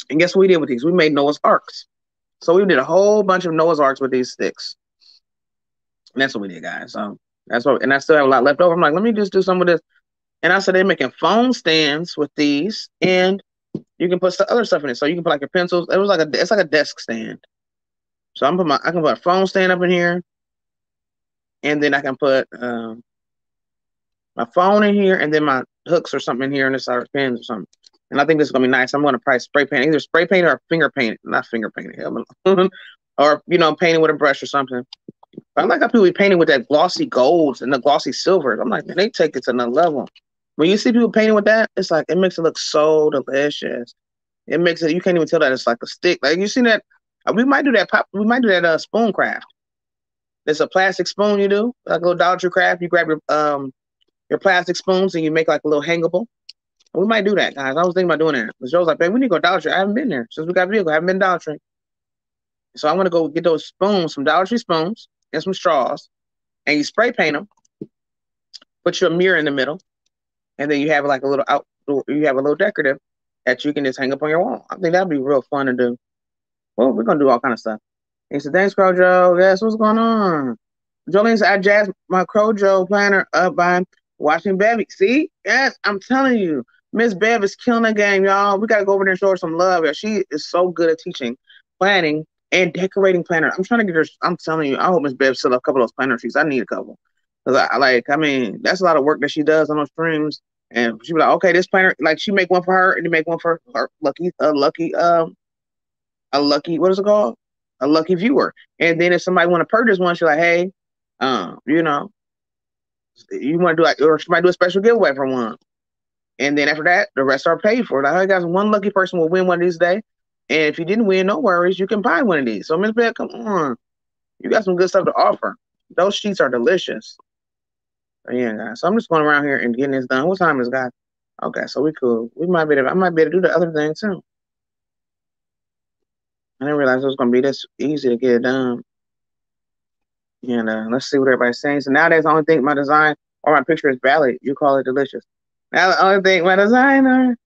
And guess what we did with these? We made Noah's Arks. So we did a whole bunch of Noah's Arks with these sticks. And that's what we did, guys. So that's what, and I still have a lot left over. I'm like, let me just do some of this. And I said they're making phone stands with these, and you can put other stuff in it. So you can put like your pencils. It was like a, it's like a desk stand. So I'm put my, I can put a phone stand up in here, and then I can put um, my phone in here, and then my hooks or something in here, and it's our pens or something. And I think this is gonna be nice. I'm gonna probably spray paint either spray paint or finger paint, not finger paint, *laughs* or you know, painting with a brush or something. But I like how people be painting with that glossy golds and the glossy silvers. I'm like, man, they take it to another level. When you see people painting with that, it's like it makes it look so delicious. It makes it you can't even tell that it's like a stick. Like you seen that we might do that pop we might do that uh spoon craft. It's a plastic spoon you do, like a little Dollar Tree craft. You grab your um your plastic spoons and you make like a little hangable. We might do that, guys. I was thinking about doing that. But Joe's like, man, we need to go Dollar Tree. I haven't been there since we got vehicle. I haven't been Dollar Tree. So I'm gonna go get those spoons, some Dollar Tree spoons, and some straws, and you spray paint them. Put your mirror in the middle, and then you have like a little out. You have a little decorative that you can just hang up on your wall. I think that'd be real fun to do. Well, we're gonna do all kind of stuff. He said, "Thanks, Crojo. Yes, what's going on?" Jolene said, "I jazzed my Crojo planner up by watching Bevy. See, yes, I'm telling you." Miss Bev is killing the game, y'all. We gotta go over there and show her some love. Yeah, she is so good at teaching, planning, and decorating planner. I'm trying to get her. I'm telling you, I hope Miss Bev still a couple of those planner sheets. I need a couple. Cause I like, I mean, that's a lot of work that she does on those streams. And she be like, okay, this planner, like she make one for her and you make one for her lucky, a lucky, um, a lucky, what is it called? A lucky viewer. And then if somebody want to purchase one, she's like, hey, um, you know, you want to do like, or might do a special giveaway for one. And then after that, the rest are paid for. Like, I got one lucky person will win one of these days. And if you didn't win, no worries, you can buy one of these. So Miss Beth, come on. You got some good stuff to offer. Those sheets are delicious. But yeah, guys. So I'm just going around here and getting this done. What time is guys? Okay, so we cool. We might be able, I might be able to do the other thing too. I didn't realize it was gonna be this easy to get done. And uh, let's see what everybody's saying. So nowadays, the only thing my design or my picture is valid. You call it delicious. Now the only thing my designer.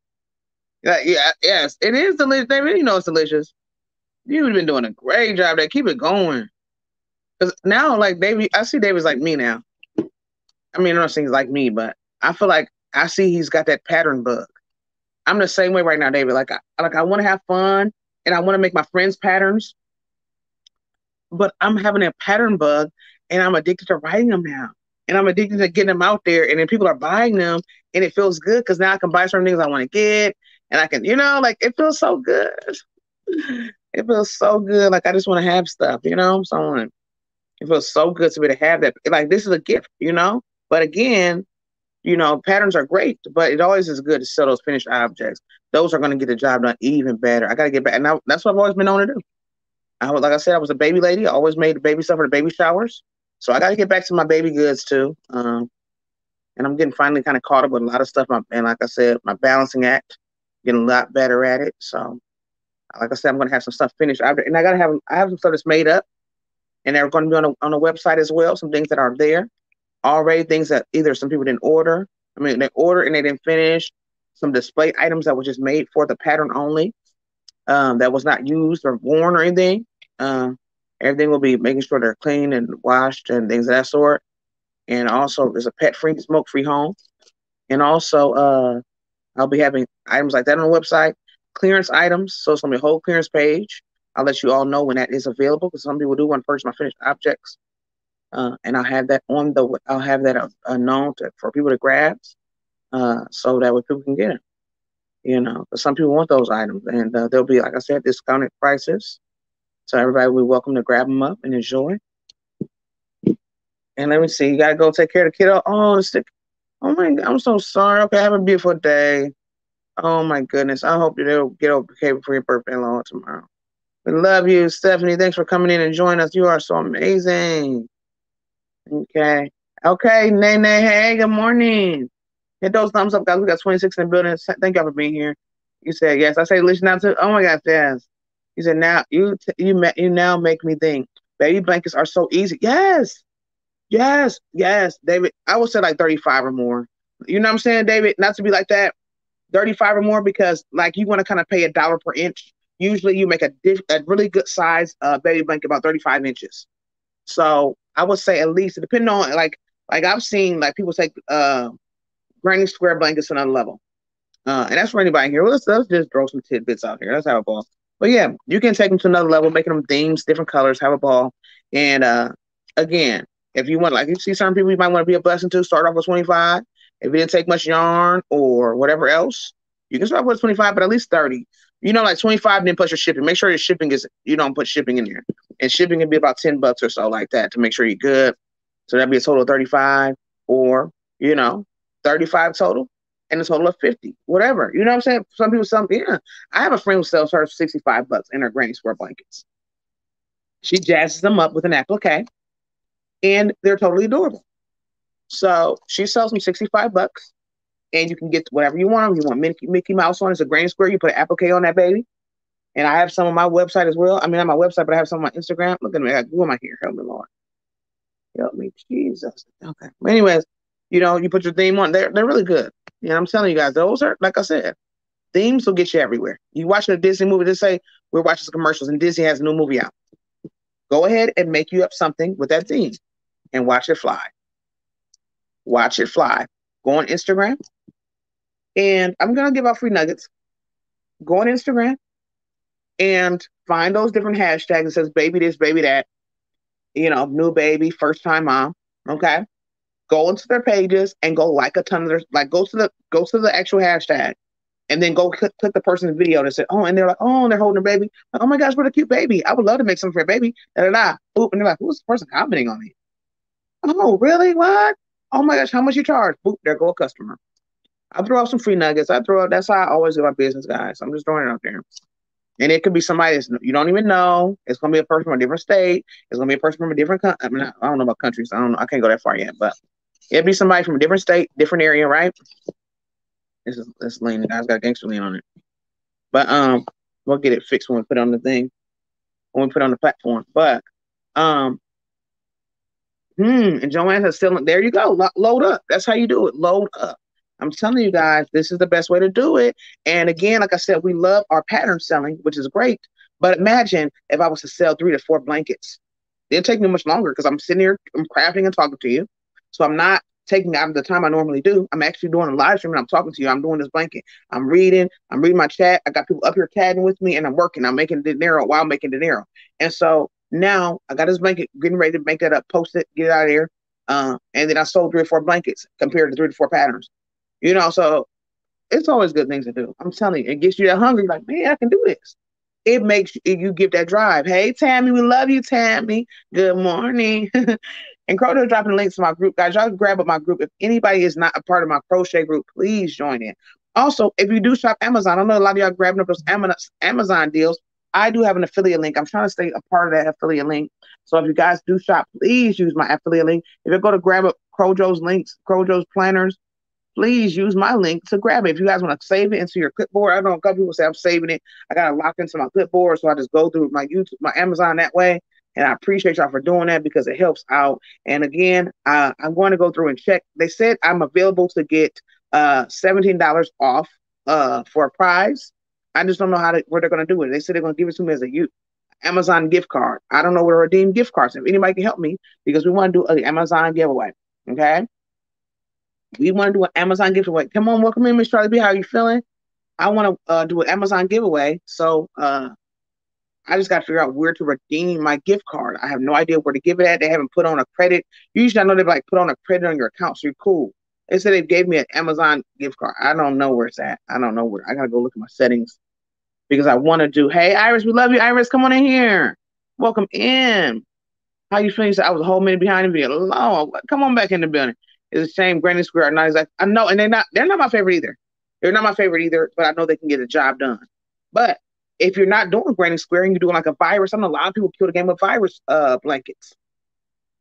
Yeah, yeah, yes, it is delicious. They really know it's delicious. You've been doing a great job there. Keep it going. Cause now, like David, I see David's like me now. I mean, I don't think he's like me, but I feel like I see he's got that pattern bug. I'm the same way right now, David. Like, I like I want to have fun and I want to make my friends patterns, but I'm having a pattern bug, and I'm addicted to writing them now and I'm addicted to getting them out there. And then people are buying them, and it feels good because now I can buy certain things I want to get, and I can, you know, like it feels so good. *laughs* It feels so good. Like I just want to have stuff, you know. So it feels so good to be to have that. Like this is a gift, you know. But again, you know, patterns are great, but it always is good to sell those finished objects. Those are going to get the job done even better. I got to get back, and I, that's what I've always been known to do. I like I said, I was a baby lady. I always made baby stuff for the baby showers. So I got to get back to my baby goods too. Um, and I'm getting finally kind of caught up with a lot of stuff. And like I said, my balancing act, getting a lot better at it. So, like I said, I'm going to have some stuff finished. And I got to have, I have some stuff that's made up, and they're going to be on a, on a website as well. Some things that are there already, things that either some people didn't order. I mean, they ordered and they didn't finish. Some display items that were just made for the pattern only, um, that was not used or worn or anything. Um, Everything will be making sure they're clean and washed and things of that sort. And also, there's a pet-free, smoke-free home. And also, uh, I'll be having items like that on the website, clearance items. So it's gonna be a whole clearance page. I'll let you all know when that is available because some people do want to purchase my finished objects, uh, and I'll have that on the. I'll have that uh, known to, for people to grab, uh, so that way people can get it. You know, some people want those items, and uh, they'll be like I said, discounted prices. So everybody, we welcome to grab them up and enjoy. And let me see, you gotta go take care of the kiddo. Oh, the. Oh my I'm so sorry. Okay, have a beautiful day. Oh my goodness. I hope they'll get okay before your birthday long tomorrow. We love you, Stephanie. Thanks for coming in and joining us. You are so amazing. Okay. Okay, Nay Nay. Hey, good morning. Hit those thumbs up, guys. We got 26 in the building. Thank y'all for being here. You said yes. I say listen out to. Oh my gosh, yes. You said now you you you now make me think. Baby blankets are so easy. Yes, yes, yes, David. I would say like 35 or more. You know what I'm saying, David? Not to be like that, 35 or more because like you want to kind of pay a dollar per inch. Usually you make a, diff- a really good size uh, baby blanket about 35 inches. So I would say at least depending on like like I've seen like people take uh granny square blankets to another level. Uh, and that's for anybody here. Well, let's, let's just throw some tidbits out here. Let's have a ball. But yeah, you can take them to another level, making them themes, different colors, have a ball. And uh, again, if you want, like you see some people you might want to be a blessing to, start off with 25. If you didn't take much yarn or whatever else, you can start with 25, but at least 30. You know, like 25, then plus your shipping. Make sure your shipping is, you don't put shipping in there. And shipping can be about 10 bucks or so like that to make sure you're good. So that'd be a total of 35 or, you know, 35 total and a total of 50, whatever. You know what I'm saying? Some people sell, yeah. I have a friend who sells her 65 bucks in her granny square blankets. She jazzes them up with an applique and they're totally adorable. So she sells them 65 bucks and you can get whatever you want. You want Mickey, Mickey Mouse on, it's a granny square. You put an applique on that baby. And I have some on my website as well. I mean, on my website, but I have some on my Instagram. Look at me. Who am I here? Help me, Lord. Help me, Jesus. Okay. Anyways, you know, you put your theme on. They're they're really good. Know, I'm telling you guys, those are like I said, themes will get you everywhere. You watching a Disney movie, just say we're watching some commercials and Disney has a new movie out. Go ahead and make you up something with that theme and watch it fly. Watch it fly. Go on Instagram. And I'm gonna give out free nuggets. Go on Instagram and find those different hashtags that says baby this, baby that, you know, new baby, first time mom. Okay go into their pages and go like a ton of their like go to the go to the actual hashtag and then go click, click the person's video and say, oh, and they're like, oh, and they're holding a baby. Like, oh my gosh, what a cute baby. I would love to make something for a baby. Da, da, da. Boop, and they're like, who's the person commenting on me? Oh, really? What? Oh my gosh, how much you charge? Boop, there go a customer. I throw out some free nuggets. I throw out, that's how I always do my business, guys. I'm just throwing it out there. And it could be somebody that you don't even know. It's gonna be a person from a different state. It's gonna be a person from a different country. I mean, I don't know about countries. I don't know. I can't go that far yet, but It'd be somebody from a different state, different area, right? This is this lean. The guy's got gangster lean on it. But um, we'll get it fixed when we put on the thing, when we put on the platform. But um, hmm, and Joanne has still there. You go, load up. That's how you do it. Load up. I'm telling you guys, this is the best way to do it. And again, like I said, we love our pattern selling, which is great. But imagine if I was to sell three to four blankets. It'd take me much longer because I'm sitting here, I'm crafting and talking to you. So I'm not taking out of the time I normally do. I'm actually doing a live stream and I'm talking to you. I'm doing this blanket. I'm reading. I'm reading my chat. I got people up here tagging with me and I'm working. I'm making dinero while making dinero. And so now I got this blanket, getting ready to make that up, post it, get it out of here. Uh, and then I sold three or four blankets compared to three to four patterns. You know, so it's always good things to do. I'm telling you, it gets you that hungry, like, man, I can do this. It makes you give that drive. Hey, Tammy, we love you, Tammy. Good morning. *laughs* And Crow dropping links to my group, guys. Y'all grab up my group. If anybody is not a part of my crochet group, please join in. Also, if you do shop Amazon, I know a lot of y'all grabbing up those Amazon deals. I do have an affiliate link. I'm trying to stay a part of that affiliate link. So if you guys do shop, please use my affiliate link. If you go to grab up Crojo's links, Crojo's planners, please use my link to grab it. If you guys want to save it into your clipboard, I know a couple people say I'm saving it. I got to lock into my clipboard, so I just go through my YouTube, my Amazon that way. And I appreciate y'all for doing that because it helps out. And again, uh, I'm going to go through and check. They said I'm available to get uh, $17 off uh, for a prize. I just don't know how to, where they're going to do it. They said they're going to give it to me as a youth. Amazon gift card. I don't know where to redeem gift cards. If anybody can help me, because we want to do an Amazon giveaway. Okay. We want to do an Amazon giveaway. Come on, welcome in, Miss Charlie B. How are you feeling? I want to uh, do an Amazon giveaway. So uh, I just got to figure out where to redeem my gift card. I have no idea where to give it at. They haven't put on a credit. Usually, I know they like put on a credit on your account, so you're cool. They said they gave me an Amazon gift card. I don't know where it's at. I don't know where. I gotta go look at my settings because I want to do. Hey, Iris, we love you, Iris. Come on in here. Welcome in. How you feeling? I was a whole minute behind the video. Long. Come on back in the building. It's a shame Granny Square are not exactly. I know, and they're not. They're not my favorite either. They're not my favorite either, but I know they can get a job done. But if you're not doing granny square and you're doing like a virus, I know a lot of people kill the game with virus uh, blankets,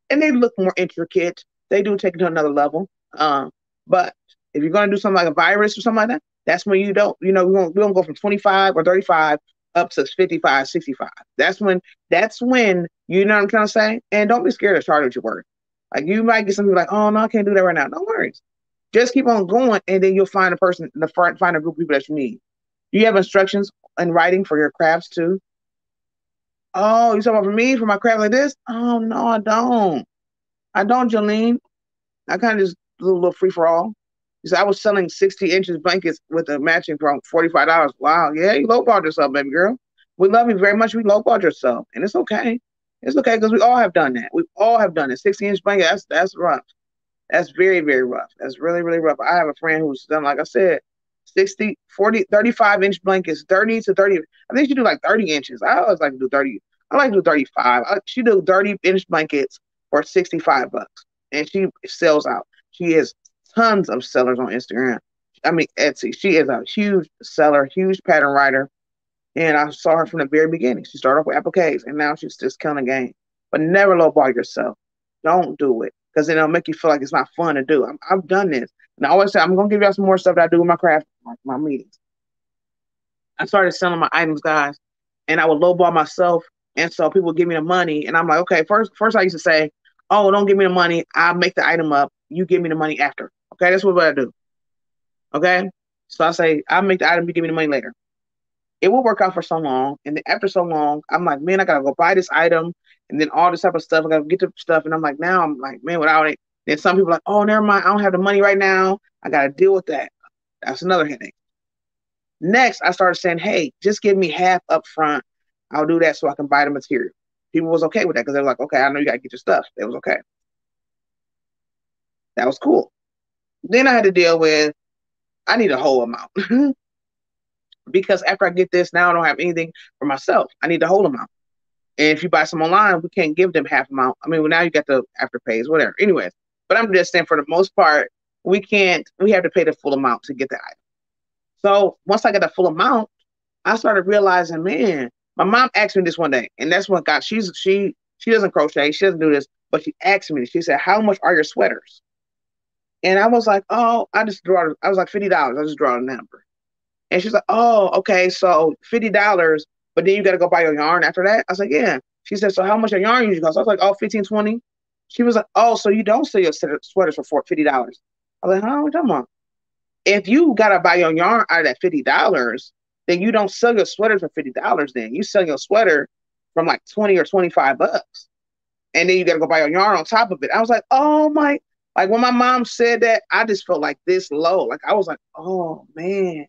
and they look more intricate. They do take it to another level. Um, but if you're gonna do something like a virus or something like that, that's when you don't, you know, we don't we don't go from 25 or 35 up to 55, 65. That's when that's when you know what I'm trying to say. And don't be scared to charge what your work. Like you might get some people like, oh no, I can't do that right now. No worries. Just keep on going, and then you'll find a person, the front, find a group of people that you need. Do you have instructions in writing for your crafts too? Oh, you talking about for me for my craft like this? Oh no, I don't. I don't, Jolene. I kind of just do a little free for all. Because I was selling 60 inches blankets with a matching from $45. Wow, yeah, you lowballed yourself, baby girl. We love you very much. We lowballed yourself. And it's okay. It's okay because we all have done that. We all have done it. 60 inch blanket, that's that's rough. That's very, very rough. That's really, really rough. I have a friend who's done, like I said, 60, 40, 35 inch blankets, 30 to 30. I think she do like 30 inches. I always like to do 30. I like to do 35. I, she do 30 inch blankets for 65 bucks. And she sells out. She has tons of sellers on Instagram. I mean Etsy. She is a huge seller, huge pattern writer. And I saw her from the very beginning. She started off with appliques and now she's just killing the game. But never lowball yourself. Don't do it because then it'll make you feel like it's not fun to do. i have done this. And I always say, I'm going to give y'all some more stuff that I do with my craft, like my meetings. I started selling my items, guys, and I would lowball myself. And so people would give me the money. And I'm like, okay, first, first I used to say, oh, don't give me the money. I'll make the item up. You give me the money after. Okay, that's what I do. Okay, so I say, I'll make the item, you give me the money later it will work out for so long. And then after so long, I'm like, man, I gotta go buy this item and then all this type of stuff. I gotta get the stuff. And I'm like, now I'm like, man, without it. Then some people like, oh, never mind. I don't have the money right now. I gotta deal with that. That's another headache. Next, I started saying, hey, just give me half up front. I'll do that so I can buy the material. People was okay with that because they're like, okay, I know you gotta get your stuff. It was okay. That was cool. Then I had to deal with I need a whole amount. *laughs* because after I get this, now I don't have anything for myself. I need the whole amount. And if you buy some online, we can't give them half amount. I mean, well, now you got the afterpays, whatever. Anyways, but I'm just saying for the most part, we can't, we have to pay the full amount to get the item. So once I got the full amount, I started realizing, man, my mom asked me this one day, and that's what got she's she she doesn't crochet, she doesn't do this, but she asked me, she said, How much are your sweaters? And I was like, Oh, I just draw I was like $50. I just draw a number. And she's like, oh, okay, so $50, but then you got to go buy your yarn after that? I was like, yeah. She said, so how much your yarn usually costs? I was like, oh, 15 20 She was like, oh, so you don't sell your sweaters for $50. I was like, huh, what about? If you got to buy your yarn out of that $50, then you don't sell your sweaters for $50 then. You sell your sweater from like 20 or 25 bucks. And then you got to go buy your yarn on top of it. I was like, oh my, like when my mom said that, I just felt like this low. Like I was like, oh man.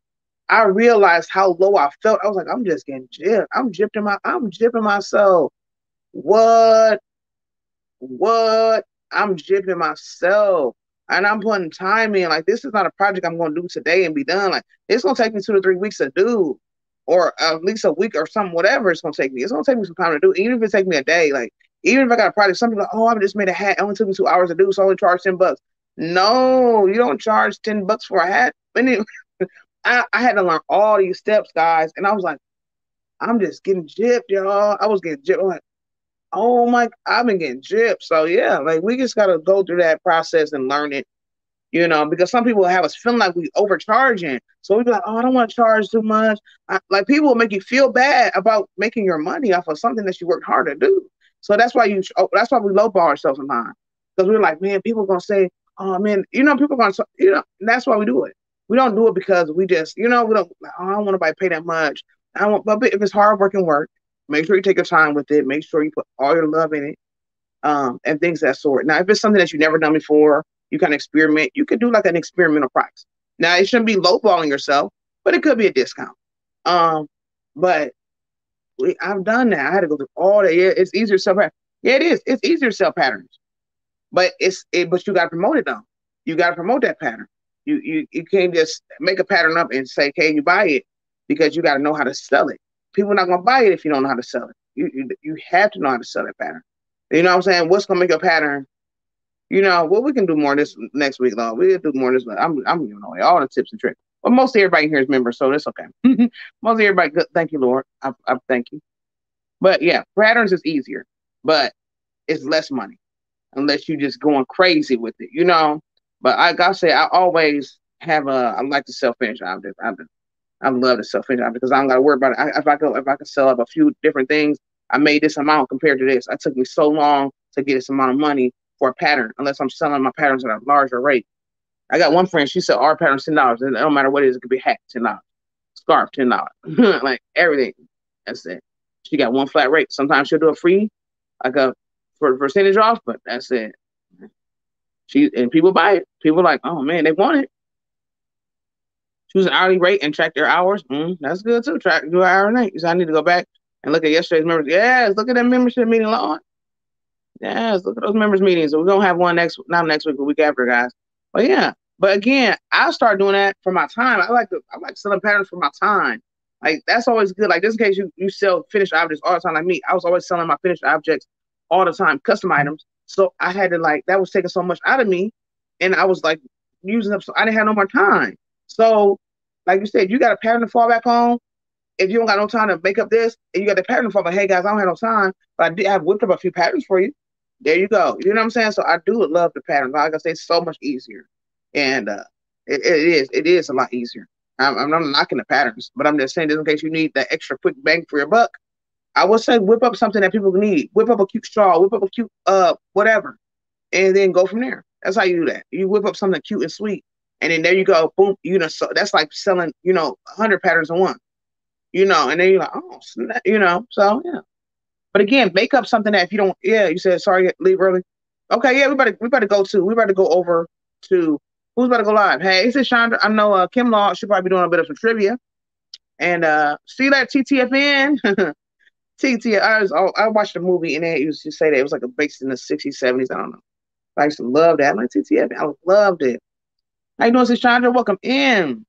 I realized how low I felt. I was like, I'm just getting gypped. I'm gypping my I'm gypping myself. What? What? I'm gypping myself. And I'm putting time in. Like, this is not a project I'm gonna do today and be done. Like, it's gonna take me two to three weeks to do, or at least a week or something, whatever it's gonna take me. It's gonna take me some time to do, even if it take me a day. Like, even if I got a project, some people like, oh, I just made a hat. It only took me two hours to do, so I only charge 10 bucks. No, you don't charge 10 bucks for a hat. *laughs* I, I had to learn all these steps, guys, and I was like, I'm just getting gypped, y'all. I was getting gypped. I'm like, oh my, I've been getting gypped. So yeah, like we just gotta go through that process and learn it, you know, because some people have us feeling like we overcharging. So we be like, oh, I don't want to charge too much. I, like people will make you feel bad about making your money off of something that you worked hard to do. So that's why you, oh, that's why we lowball ourselves sometimes because we're like, man, people are gonna say, oh man, you know, people gonna, you know, that's why we do it we don't do it because we just, you know, we don't. Oh, I don't want to pay that much. I want, but if it's hard working work, make sure you take your time with it. Make sure you put all your love in it, um, and things that sort. Now, if it's something that you've never done before, you can experiment. You could do like an experimental price. Now, it shouldn't be lowballing yourself, but it could be a discount. Um, but we, I've done that. I had to go through all that. Yeah, it's easier sell. Yeah, it is. It's easier sell patterns, but it's it, but you got to promote it though. You got to promote that pattern. You you you can't just make a pattern up and say, "Can you buy it?" Because you got to know how to sell it. People are not gonna buy it if you don't know how to sell it. You, you you have to know how to sell that pattern. You know what I'm saying? What's gonna make a pattern? You know, well, we can do more this next week though. We'll do more this. But I'm I'm giving away all the tips and tricks. Well, most everybody here is members, so that's okay. Mm-hmm. *laughs* most everybody, good. Thank you, Lord. I, I thank you. But yeah, patterns is easier, but it's less money unless you're just going crazy with it, you know. But I gotta say, I always have a. I like to sell finish objects. I, I love to sell finish objects because I don't gotta worry about it. I, if I go, if I can sell up a few different things, I made this amount compared to this. I took me so long to get this amount of money for a pattern, unless I'm selling my patterns at a larger rate. I got one friend, she said our pattern's ten dollars. It don't matter what it is, it could be hat, ten dollars. Scarf, ten dollars. *laughs* like everything. That's it. She got one flat rate. Sometimes she'll do a free, like a for percentage off, but that's it. She and people buy it. People like, oh man, they want it. Choose an hourly rate and track their hours. Mm, that's good too. Track do an hour a night. So I need to go back and look at yesterday's members. Yes, look at that membership meeting, Lord. Yes, look at those members meetings. We're gonna have one next not next week, but week after, guys. But yeah, but again, I'll start doing that for my time. I like to I like selling patterns for my time. Like that's always good. Like just in case you, you sell finished objects all the time, like me, I was always selling my finished objects all the time, custom items. So I had to like that was taking so much out of me, and I was like using up. So I didn't have no more time. So, like you said, you got a pattern to fall back on. If you don't got no time to make up this, and you got the pattern to fall back, hey guys, I don't have no time, but I did have whipped up a few patterns for you. There you go. You know what I'm saying? So I do love the pattern. Like I say, it's so much easier, and uh, it, it is. It is a lot easier. I'm, I'm not knocking the patterns, but I'm just saying, just in case you need that extra quick bang for your buck, I would say whip up something that people need. Whip up a cute straw, whip up a cute uh whatever, and then go from there. That's how you do that. You whip up something cute and sweet, and then there you go. Boom. You know, so that's like selling, you know, hundred patterns in one. You know, and then you're like, oh, you know, so yeah. But again, make up something that if you don't, yeah, you said sorry, leave early. Okay, yeah, we better we better go to we better go over to who's about to go live. Hey, it's Chandra. I know uh, Kim Law should probably be doing a bit of some trivia, and uh, see that TTFN. *laughs* TT, I was I watched a movie and it used to say that it was like a based in the 60s, 70s. I don't know. I used to love that. I'm like TTF, I loved it. How you doing, Sis Chandra? Welcome in.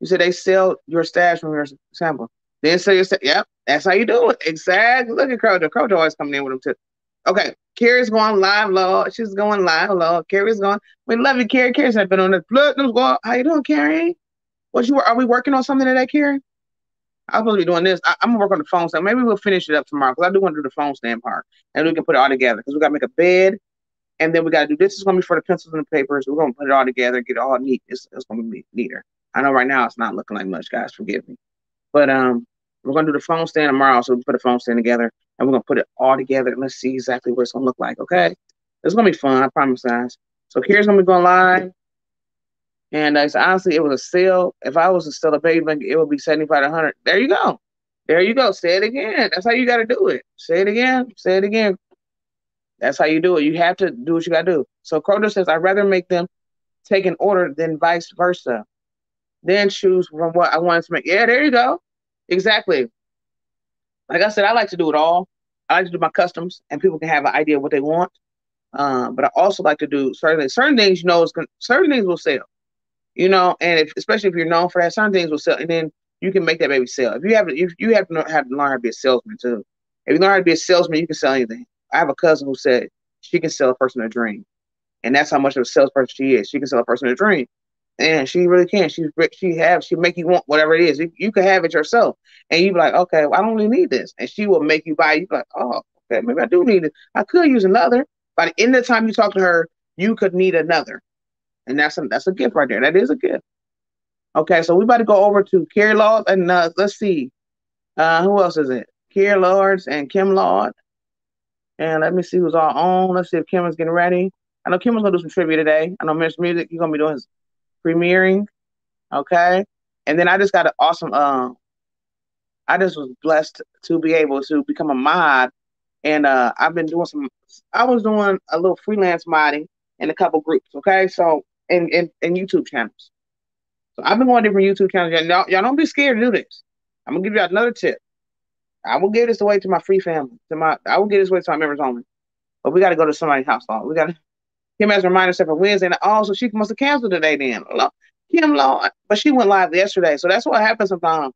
You said they sell your stash from your sample. Then sell your stash. Yep, that's how you do it. Exactly. Look at Crojo. Crojo always coming in with them too. Okay, Carrie's going live, Lord. She's going live, Lord. Carrie's going. We love you, Carrie. Carrie's been on the going. How you doing, Carrie? What you are we working on something today, Carrie? I was supposed to be doing this. I, am gonna work on the phone stand. Maybe we'll finish it up tomorrow because I do want to do the phone stand part, and we can put it all together because we gotta make a bed, and then we gotta do this. Is gonna be for the pencils and the papers. We're gonna put it all together, get it all neat. It's, it's gonna be neater. I know right now it's not looking like much, guys. Forgive me, but um, we're gonna do the phone stand tomorrow. So we put the phone stand together, and we're gonna put it all together. And let's see exactly what it's gonna look like. Okay, it's gonna be fun. I promise, guys. So here's gonna be going live. And uh, honestly, it was a sale. If I was to sell a baby, it would be 75 to 100. There you go. There you go. Say it again. That's how you got to do it. Say it again. Say it again. That's how you do it. You have to do what you got to do. So Crojo says, I'd rather make them take an order than vice versa. Then choose from what I wanted to make. Yeah, there you go. Exactly. Like I said, I like to do it all. I like to do my customs, and people can have an idea of what they want. Um, but I also like to do certain things. Certain things, you know, is certain things will sell. You know, and if especially if you're known for that, certain things will sell. And then you can make that baby sell. If you have if you have to know, have to learn how to be a salesman too. If you learn how to be a salesman, you can sell anything. I have a cousin who said she can sell a person a dream, and that's how much of a salesperson she is. She can sell a person a dream, and she really can. She's she have she make you want whatever it is. You, you can have it yourself, and you be like, okay, well, I don't really need this, and she will make you buy. You be like, oh, okay, maybe I do need it. I could use another. By the end of the time you talk to her, you could need another, and that's a, that's a gift right there. That is a gift. Okay, so we about to go over to Carrie Lord and uh, let's see, uh, who else is it? Carrie Lords and Kim Lord. And let me see who's all on. Let's see if Kim is getting ready. I know Kim is gonna do some trivia today. I know Mr. Music, he's gonna be doing his premiering. Okay. And then I just got an awesome um I just was blessed to be able to become a mod. And uh I've been doing some I was doing a little freelance modding in a couple groups, okay? So in in, in YouTube channels. So I've been going different YouTube channels. Y'all, y'all don't be scared to do this. I'm gonna give you another tip. I will give this away to my free family. To my, I will give this away to my members only. But we got to go to somebody's house. Though. We got to. Kim has reminded herself for Wednesday. And also, she must have canceled today. Then Kim Law, but she went live yesterday. So that's what happens sometimes.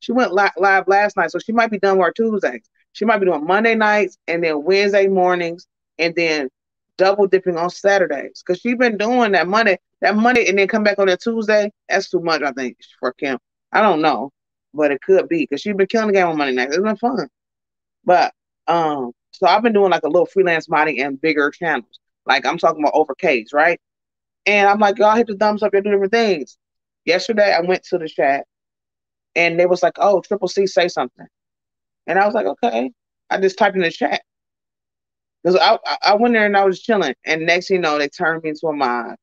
She went li- live last night, so she might be done with her Tuesdays. She might be doing Monday nights and then Wednesday mornings and then double dipping on Saturdays because she's been doing that Monday, that Monday, and then come back on that Tuesday. That's too much, I think, for Kim. I don't know, but it could be because she's been killing the game on Monday night. It's been fun. But um, so I've been doing like a little freelance modding and bigger channels. Like I'm talking about over right? And I'm like, y'all hit the thumbs up, y'all do different things. Yesterday I went to the chat and they was like, oh, Triple C say something. And I was like, okay. I just typed in the chat. Because I, I went there and I was chilling. And next you know, they turned me into a mod.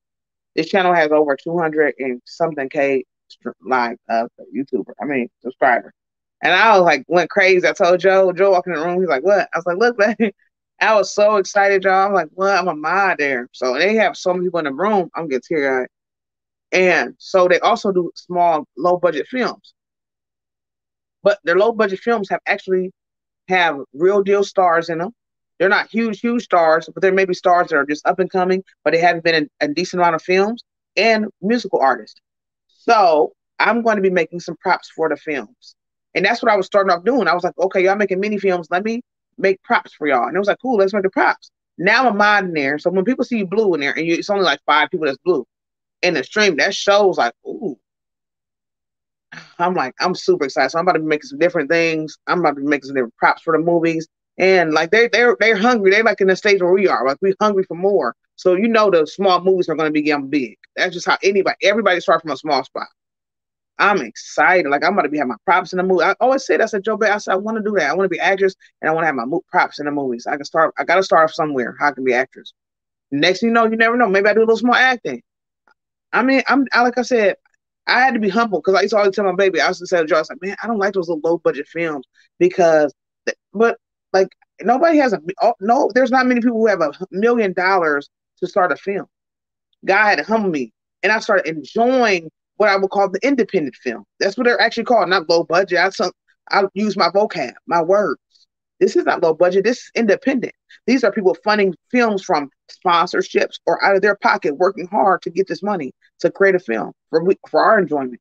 This channel has over 200 and something K like uh, YouTuber. I mean, subscriber. And I was like, went crazy. I told Joe, Joe walked in the room, he's like, what? I was like, look, man. *laughs* I was so excited, y'all. I'm like, what? I'm a mod there. So they have so many people in the room. I'm getting teary eyed. And so they also do small, low budget films. But their low budget films have actually have real deal stars in them. They're not huge, huge stars, but there may be stars that are just up and coming, but they haven't been in a decent amount of films and musical artists. So I'm going to be making some props for the films. And that's what I was starting off doing. I was like, okay, y'all making mini films. Let me make props for y'all. And it was like, cool, let's make the props. Now I'm mod in there. So when people see you blue in there, and you, it's only like five people that's blue in the stream, that shows like, ooh. I'm like, I'm super excited. So I'm about to be making some different things. I'm about to be making some different props for the movies. And like they they're they're hungry. They're like in the stage where we are. Like we're hungry for more. So you know the small movies are gonna be getting big. That's just how anybody everybody starts from a small spot. I'm excited. Like I'm gonna be having my props in the movie. I always say that's a Joe I said I want to do that. I want to be actress and I want to have my mo- props in the movies. I can start. I gotta start somewhere. How I can be actress. Next, thing you know, you never know. Maybe I do a little small acting. I mean, I'm I, like I said, I had to be humble because I used to always tell my baby. I used to say to Joe, I was like, man, I don't like those low budget films because, but like nobody has a oh, no. There's not many people who have a million dollars to start a film. God had to humble me, and I started enjoying what I would call the independent film. That's what they're actually called, not low budget. I some I use my vocab, my words. This is not low budget. This is independent. These are people funding films from sponsorships or out of their pocket, working hard to get this money to create a film for for our enjoyment.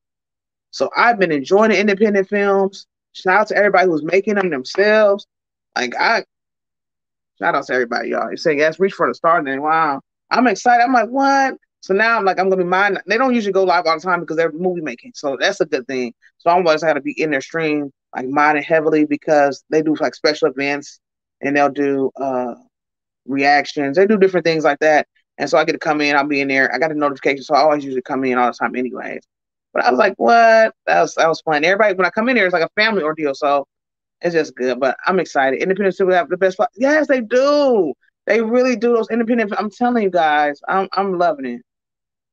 So I've been enjoying the independent films. Shout out to everybody who's making them themselves. Like I shout out to everybody, y'all. You say yes, reach for the stars, and wow. I'm excited. I'm like, what? So now I'm like, I'm gonna be mine. They don't usually go live all the time because they're movie making. So that's a good thing. So I'm always to be in their stream, like mining heavily because they do like special events and they'll do uh reactions. They do different things like that. And so I get to come in, I'll be in there. I got a notification, so I always usually come in all the time anyways. But I was like, what? That was that was fun. Everybody when I come in here, it's like a family ordeal. So it's just good. But I'm excited. Independent people have the best. Yes, they do. They really do. Those independent. I'm telling you guys, I'm I'm loving it.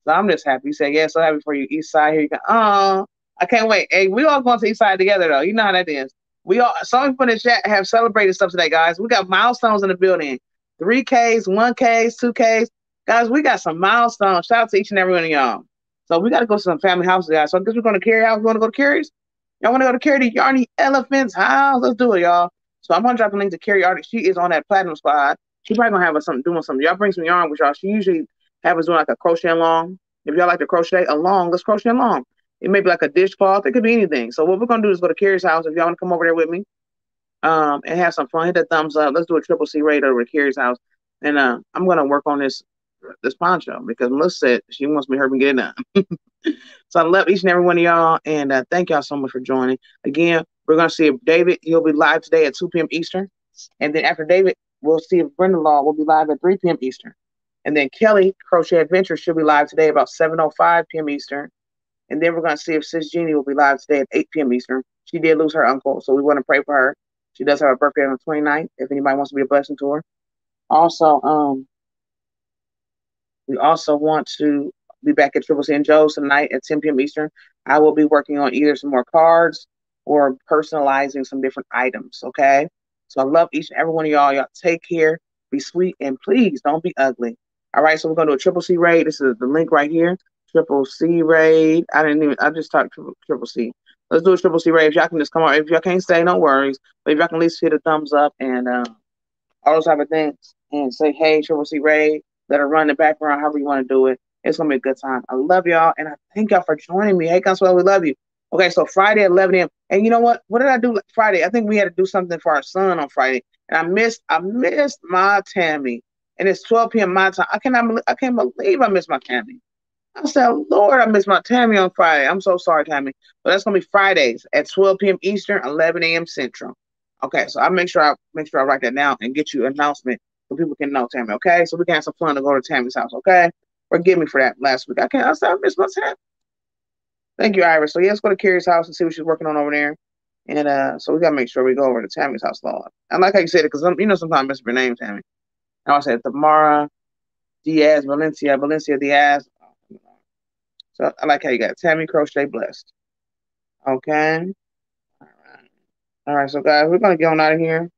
So I'm just happy. You say yeah, so happy for you. East side here. You go. Oh, I can't wait. Hey, we all going to East side together though. You know how that is. We all some people in the chat have celebrated stuff today, guys. We got milestones in the building. Three Ks, one Ks, two Ks. Guys, we got some milestones. Shout out to each and every one of y'all. So we got to go to some family houses, guys. So I guess we're going to carry house. We want to go to Carrie's? Y'all want to go to Carrie Yarny Elephant's house? Let's do it, y'all. So I'm gonna drop a link to Carrie Artie. She is on that platinum squad. She probably gonna have us something doing something. Y'all bring some yarn with y'all. She usually have us doing like a crochet along. If y'all like to crochet along, let's crochet along. It may be like a dishcloth. It could be anything. So what we're gonna do is go to Carrie's house. If y'all want to come over there with me, um, and have some fun, hit that thumbs up. Let's do a triple C raid over at Carrie's house. And uh, I'm gonna work on this this poncho because Melissa said she wants me to help me get it done. *laughs* *laughs* so I love each and every one of y'all, and uh, thank y'all so much for joining. Again, we're gonna see if David he'll be live today at 2 p.m. Eastern, and then after David, we'll see if Brenda Law will be live at 3 p.m. Eastern, and then Kelly Crochet Adventure should be live today about 7:05 p.m. Eastern, and then we're gonna see if Sis Jeannie will be live today at 8 p.m. Eastern. She did lose her uncle, so we want to pray for her. She does have a birthday on the 29th. If anybody wants to be a blessing to her. Also, um, we also want to be back at Triple C and Joe's tonight at 10 p.m. Eastern. I will be working on either some more cards or personalizing some different items. Okay. So I love each and every one of y'all. Y'all take care, be sweet, and please don't be ugly. All right. So we're going to do a Triple C raid. This is the link right here. Triple C raid. I didn't even, I just talked triple, triple C. Let's do a Triple C raid. If y'all can just come on. If y'all can't stay, no worries. But if y'all can at least hit a thumbs up and uh, all those type of things and say, hey, Triple C raid let her run in the background, however you want to do it. It's gonna be a good time. I love y'all, and I thank y'all for joining me. Hey, Consuelo, we love you. Okay, so Friday at 11 a.m. And you know what? What did I do Friday? I think we had to do something for our son on Friday, and I missed. I missed my Tammy. and it's 12 p.m. my time. I cannot, I can't believe I missed my Tammy. I said, Lord, I missed my Tammy on Friday. I'm so sorry, Tammy. But that's gonna be Fridays at 12 p.m. Eastern, 11 a.m. Central. Okay, so I make sure I make sure I write that down and get you an announcement so people can know Tammy. Okay, so we can have some fun to go to Tammy's house. Okay, forgive me for that last week. I can't. I said I missed my Tammy. Thank you, Iris. So yeah, let's go to Carrie's house and see what she's working on over there. And uh, so we gotta make sure we go over to Tammy's house, Lord. I like how you said it because you know sometimes I miss your name, Tammy. And I said Tamara Diaz Valencia Valencia Diaz. So I like how you got Tammy Crochet Blessed. Okay. All right. All right. So guys, we're gonna get on out of here.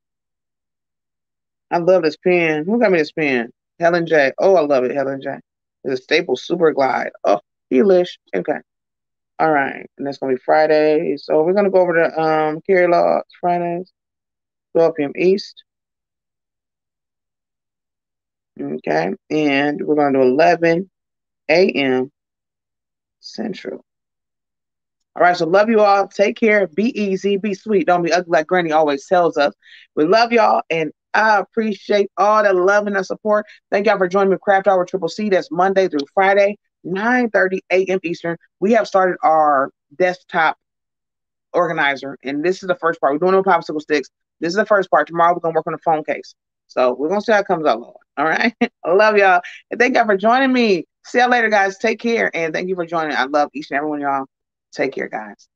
I love this pen. Who got me this pen? Helen J. Oh, I love it, Helen J. A staple super glide. Oh, delish. Okay. All right. And that's gonna be Friday. So we're gonna go over to um Carrie Law Fridays, 12 p.m. East. Okay. And we're gonna do 11 a.m. Central. All right, so love you all. Take care. Be easy. Be sweet. Don't be ugly like Granny always tells us. We love y'all, and I appreciate all the love and the support. Thank y'all for joining me Craft Hour Triple C. That's Monday through Friday, 9 30 a.m. Eastern. We have started our desktop organizer, and this is the first part. We're doing it with popsicle sticks. This is the first part. Tomorrow, we're to work on the phone case. So we're to see how it comes out, All right. *laughs* I love y'all. And thank y'all for joining me. See y'all later, guys. Take care. And thank you for joining. I love each and every one of y'all. Take care, guys.